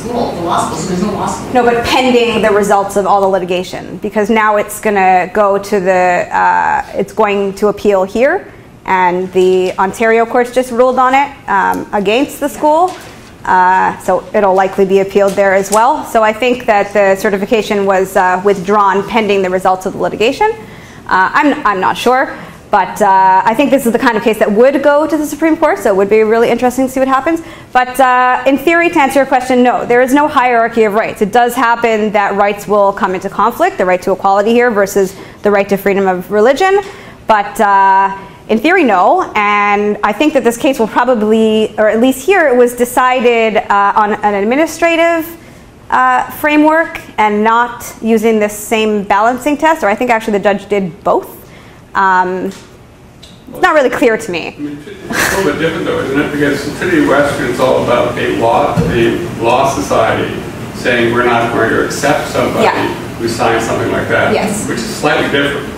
school, the law school, so there's no law school. No, but pending the results of all the litigation, because now it's going to go to the, uh, it's going to appeal here, and the Ontario courts just ruled on it um, against the school. Uh, so it'll likely be appealed there as well. So I think that the certification was uh, withdrawn pending the results of the litigation. Uh, I'm, I'm not sure, but uh, I think this is the kind of case that would go to the Supreme Court, so it would be really interesting to see what happens. But uh, in theory, to answer your question, no, there is no hierarchy of rights. It does happen that rights will come into conflict, the right to equality here versus the right to freedom of religion. But uh, in theory, no. And I think that this case will probably, or at least here, it was decided uh, on an administrative uh, framework and not using this same balancing test. Or I think actually the judge did both. Um, it's not really clear to me. I mean, It's a little bit different though, isn't it? Because Trinity Western is all about a law, the law society saying we're not going to accept somebody Yeah. who signs something like that. Yes. Which is slightly different.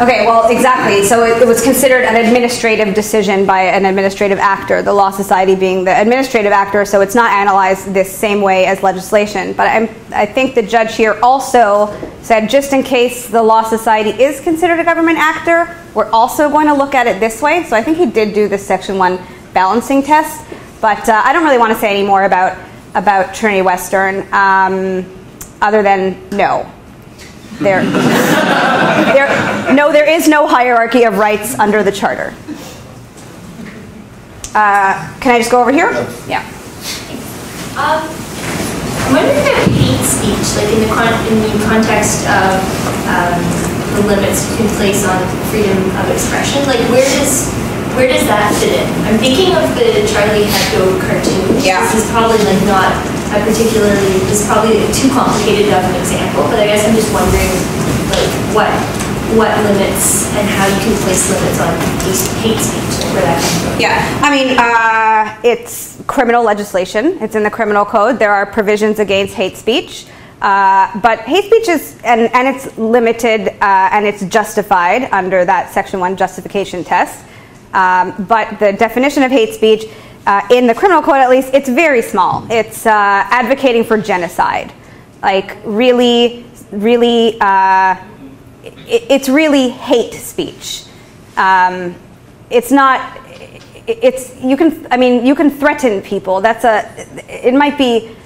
Okay, well, exactly. So it, it was considered an administrative decision by an administrative actor, the Law Society being the administrative actor, so it's not analyzed this same way as legislation. But I'm, I think the judge here also said just in case the Law Society is considered a government actor, we're also going to look at it this way. So I think he did do this Section 1 balancing test. But uh, I don't really want to say any more about, about Trinity Western um, other than no. There, there, no, there is no hierarchy of rights under the charter. Uh, can I just go over here? Yeah. Um, I'm wondering about hate speech, like in the con- in the context of um, the limits you can place on freedom of expression. Like, where does where does that fit in? I'm thinking of the Charlie Hebdo cartoon. Yeah. This is probably like not a particularly. This is probably too complicated of an example, but I guess I'm just wondering, like, what what limits and how you can place limits on hate speech, for that. Yeah, I mean, uh, it's criminal legislation. It's in the criminal code. There are provisions against hate speech. Uh, but hate speech is, and, and it's limited uh, and it's justified under that Section 1 justification test. Um, but the definition of hate speech, uh, in the criminal code at least, it's very small. It's uh, advocating for genocide. Like, really, really, uh, it, it's really hate speech. Um, it's not. it- It's you can. I mean, you can threaten people. That's a. It might be.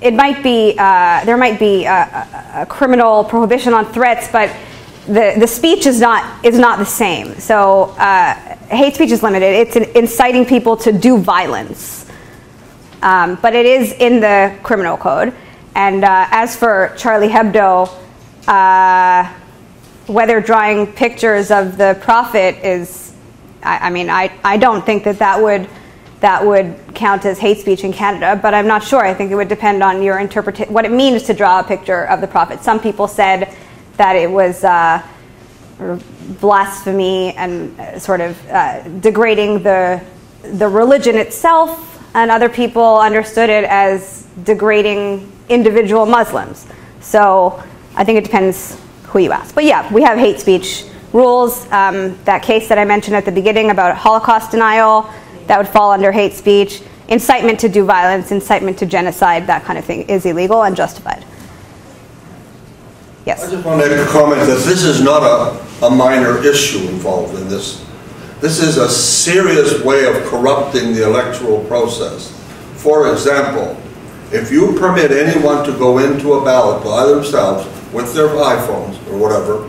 It might be. Uh, there might be a, a, a criminal prohibition on threats, but the the speech is not is not the same. So uh, hate speech is limited. It's in, inciting people to do violence um, but it is in the criminal code. And uh, as for Charlie Hebdo, uh, whether drawing pictures of the prophet is, I, I mean, I, I don't think that that would that would count as hate speech in Canada, but I'm not sure. I think it would depend on your interpretation, what it means to draw a picture of the prophet. Some people said that it was uh, blasphemy and uh, sort of uh, degrading the the religion itself, and other people understood it as degrading individual Muslims. So I think it depends who you ask. But yeah, we have hate speech rules. Um, that case that I mentioned at the beginning about Holocaust denial, that would fall under hate speech. Incitement to do violence, incitement to genocide, that kind of thing is illegal and justified. I just want to make a comment that this is not a, a minor issue involved in this. This is a serious way of corrupting the electoral process. For example, if you permit anyone to go into a ballot by themselves with their iPhones or whatever,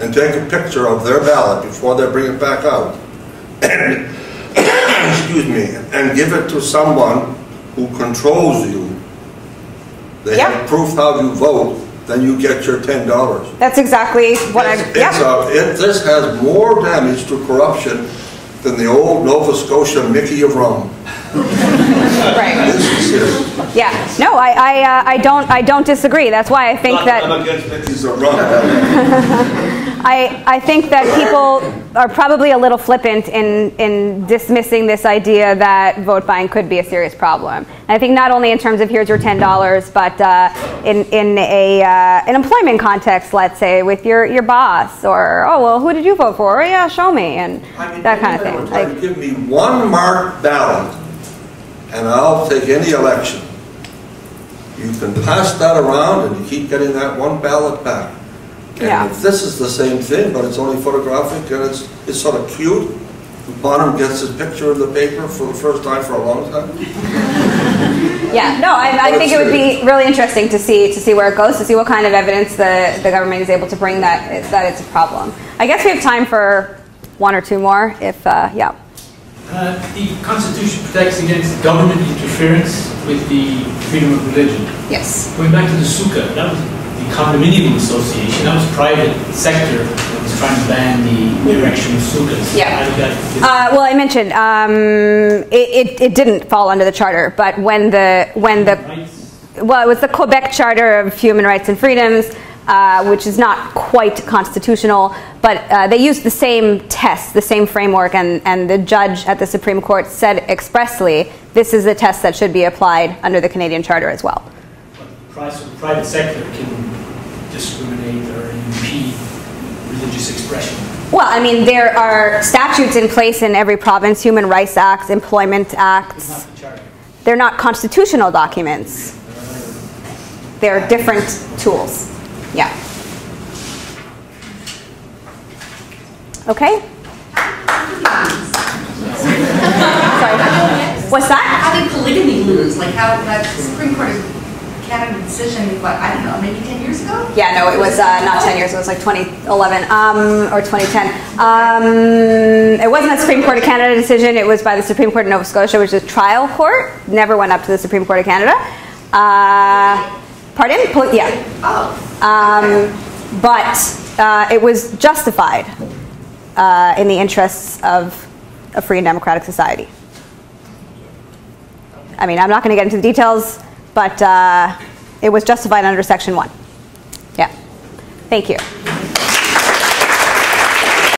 and take a picture of their ballot before they bring it back out, and, excuse me, and give it to someone who controls you, they Yeah. have proof how you vote, then you get your ten dollars. That's exactly what I, It's, it's yeah. a, it, this has more damage to corruption than the old Nova Scotia Mickey of rum. Right. This is serious. Yeah. No, I, I, uh, I don't, I don't disagree. That's why I think that. I'm against Mitzi's run. I, I think that people are probably a little flippant in, in dismissing this idea that vote buying could be a serious problem. And I think not only in terms of here's your $10, but uh, in, in a, uh, an employment context, let's say, with your, your boss, or, oh, well, who did you vote for? Oh, yeah, show me, and I mean, that kind of thing. Like, Give me one marked ballot, and I'll take any election. You can pass that around, and you keep getting that one ballot back. Yeah. And if this is the same thing, but it's only photographic, and it's, it's sort of cute, Donham gets his picture in the paper for the first time for a long time. Yeah, no, I, I think it would be really interesting to see to see where it goes, to see what kind of evidence the, the government is able to bring that that it's a problem. I guess we have time for one or two more, if uh, yeah. Uh, The Constitution protects against government interference with the freedom of religion. Yes. Going back to the sukkah, that was the condominium association, that was private sector that was trying to ban the erection of sukkahs. Yeah. How did that? Uh, well, I mentioned um, it, it, it didn't fall under the charter, but when the when the well, it was the Quebec Charter of Human Rights and Freedoms, uh, which is not quite constitutional, but uh, they used the same test, the same framework, and, and the judge at the Supreme Court said expressly this is the test that should be applied under the Canadian Charter as well. Pri- so the Private sector can discriminate or impede religious expression. Well, I mean, there are statutes in place in every province, human rights acts, employment acts. not the. They're not constitutional documents. They're different tools. Yeah. Okay? Sorry. What's that? How did polygamy lose? Like how, that Supreme Court of Canada decision, what, I don't know, maybe 10 years ago? Yeah, no, it was uh, not 10 years. It was like 2011 um, or 2010. Um, it wasn't a Supreme Court of Canada decision. It was by the Supreme Court of Nova Scotia, which is a trial court. Never went up to the Supreme Court of Canada. Uh, pardon? Yeah. Oh, Um, but uh, it was justified uh, in the interests of a free and democratic society. I mean, I'm not going to get into the details, but uh, it was justified under Section 1. Yeah. Thank you.